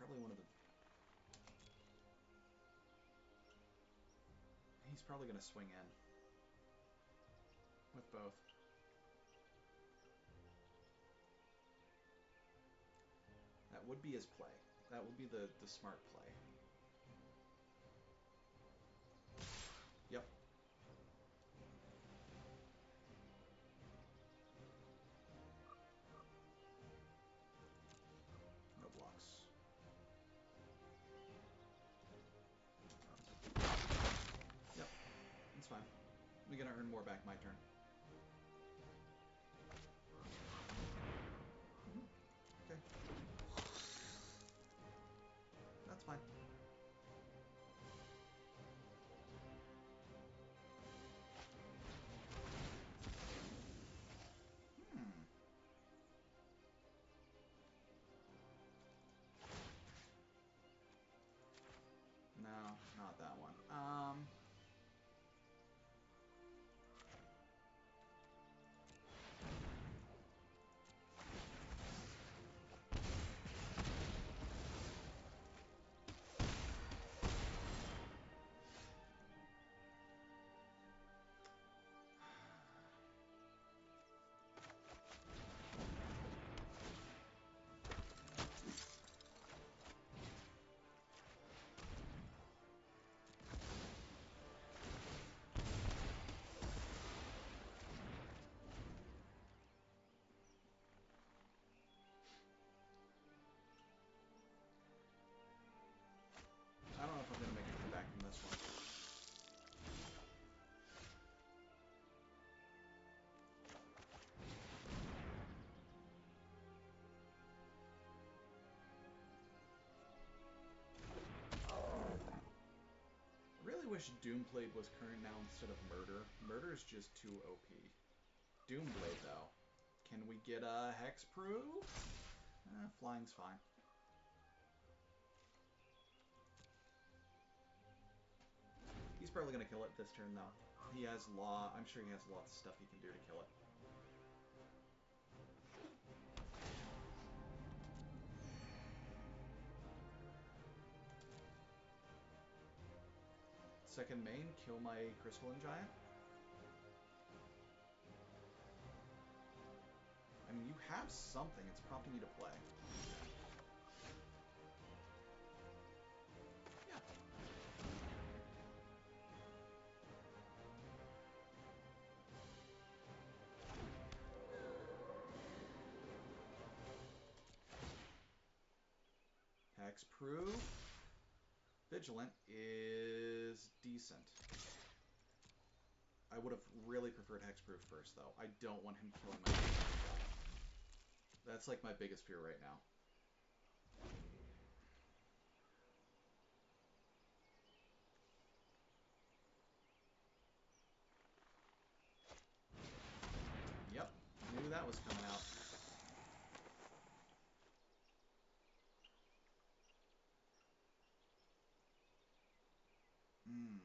Probably one of the... He's probably going to swing in. With both. That would be his play. That would be the, the smart play. Wish Doomblade was current now instead of Murder. Murder is just too OP. Doomblade, though. Can we get a hexproof? Eh, flying's fine. He's probably gonna kill it this turn, though. He has law. I'm sure he has lots of stuff he can do to kill it. Second main, kill my Crystalline Giant. I mean, you have something. It's prompting you to play. Yeah. Hexproof. Vigilant is decent. I would have really preferred Hexproof first, though. I don't want him killing my That's like my biggest fear right now. Yep, knew that was coming out. Hmm.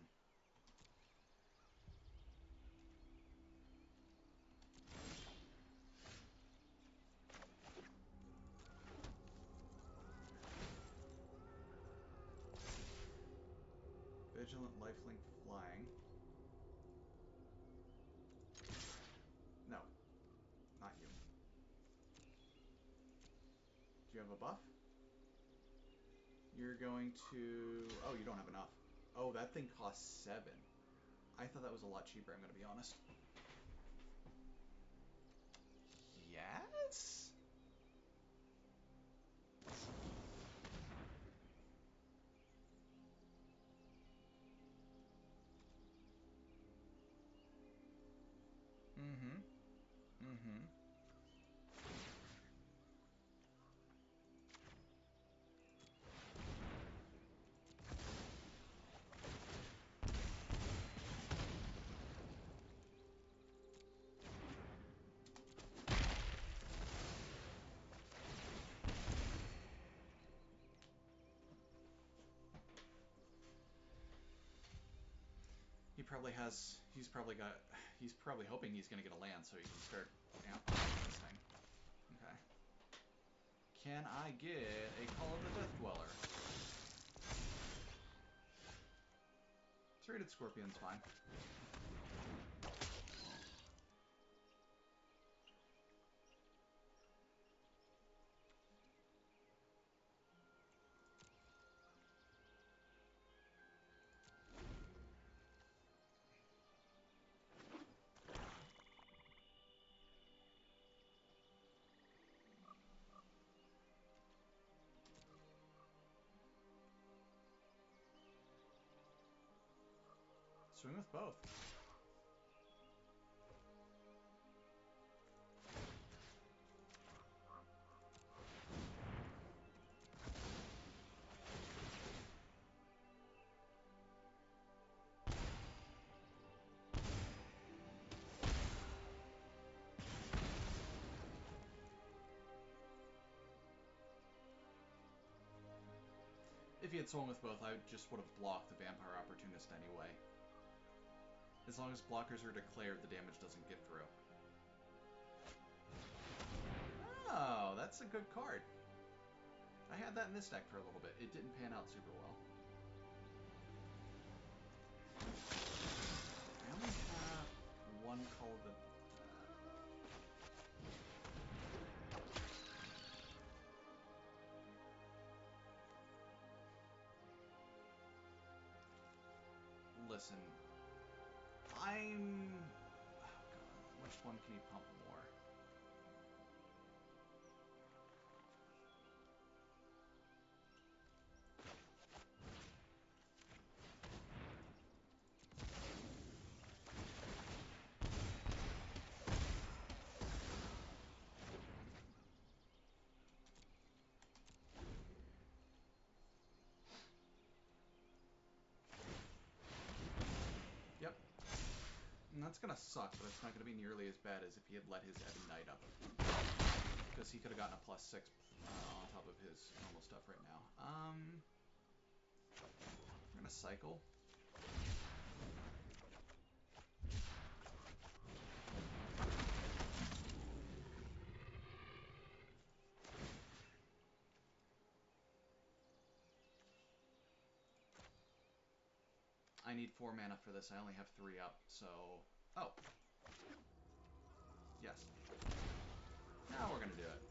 Vigilant, lifelink, flying. No. Not you. Do you have a buff? You're going to... Oh, you don't have enough. Oh, that thing costs seven. I thought that was a lot cheaper, I'm gonna be honest. Probably has, he's probably got, he's probably hoping he's gonna get a land so he can start this thing. Okay. Can I get a Call of the Death Dweller? Serrated Scorpion's fine. Swing with both. If he had swung with both, I just would have blocked the Vampire Opportunist anyway. As long as blockers are declared, the damage doesn't get through. Oh, that's a good card. I had that in this deck for a little bit. It didn't pan out super well. I only have one the... Listen, I'm... Oh god, which one can you pump That's gonna suck, but it's not gonna be nearly as bad as if he had let his Ebon Knight up. Because he could have gotten a plus six uh, on top of his normal stuff right now. Um, I'm gonna cycle. I need four mana for this. I only have three up, so... Oh. Yes. Now we're gonna do it.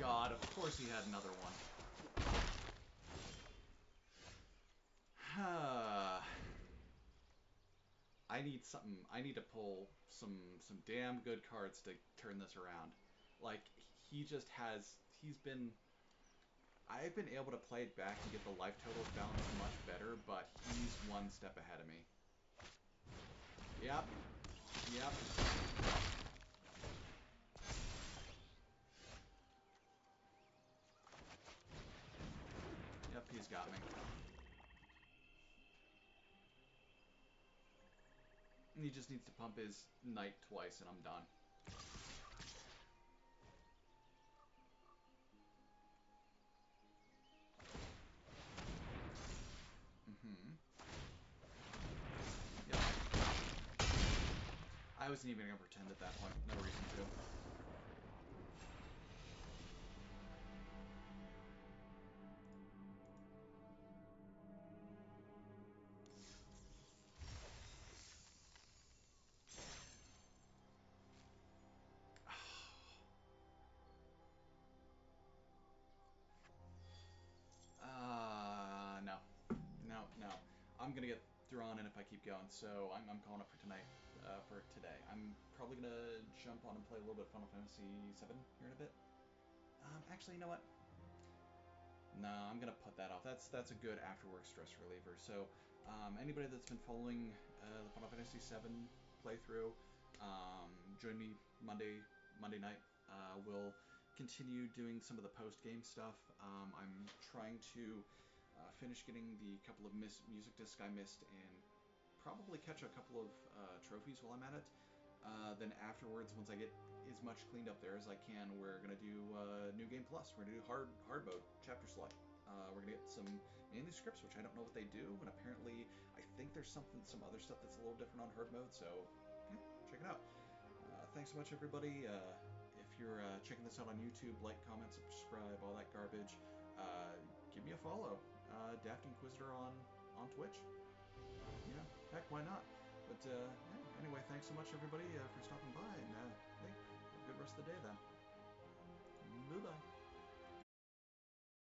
God, of course he had another one. [SIGHS] I need something. I need to pull some some damn good cards to turn this around. Like he just has. He's been. I've been able to play it back and get the life totals balanced much better, but he's one step ahead of me. Yep. Yep. Yep, he's got me. He just needs to pump his knight twice and I'm done. Mm-hmm. I wasn't even gonna pretend at that point. No reason to. I'm gonna get drawn in if I keep going, so I'm, I'm calling it for tonight, uh, for today. I'm probably gonna jump on and play a little bit of Final Fantasy VII here in a bit. Um, actually, you know what? No, I'm gonna put that off. That's that's a good after-work stress reliever. So, um, anybody that's been following uh, the Final Fantasy VII playthrough, um, join me Monday Monday night. Uh, we'll continue doing some of the post-game stuff. Um, I'm trying to uh, finish getting the couple of music discs I missed and probably catch a couple of uh, trophies while I'm at it. Uh, then afterwards, once I get as much cleaned up there as I can, we're gonna do uh, New Game Plus. We're gonna do hard hard mode, chapter select. Uh, we're gonna get some manuscripts, which I don't know what they do, and apparently I think there's something, some other stuff that's a little different on hard mode. So yeah, check it out. Uh, thanks so much, everybody. Uh, if you're checking this out on YouTube, like, comment, subscribe, all that garbage. give me a follow uh, Daft Inquisitor on on Twitch. Yeah, heck, why not? But uh, yeah, anyway, thanks so much everybody uh, for stopping by, and uh, hey, have a good rest of the day then. Bye bye.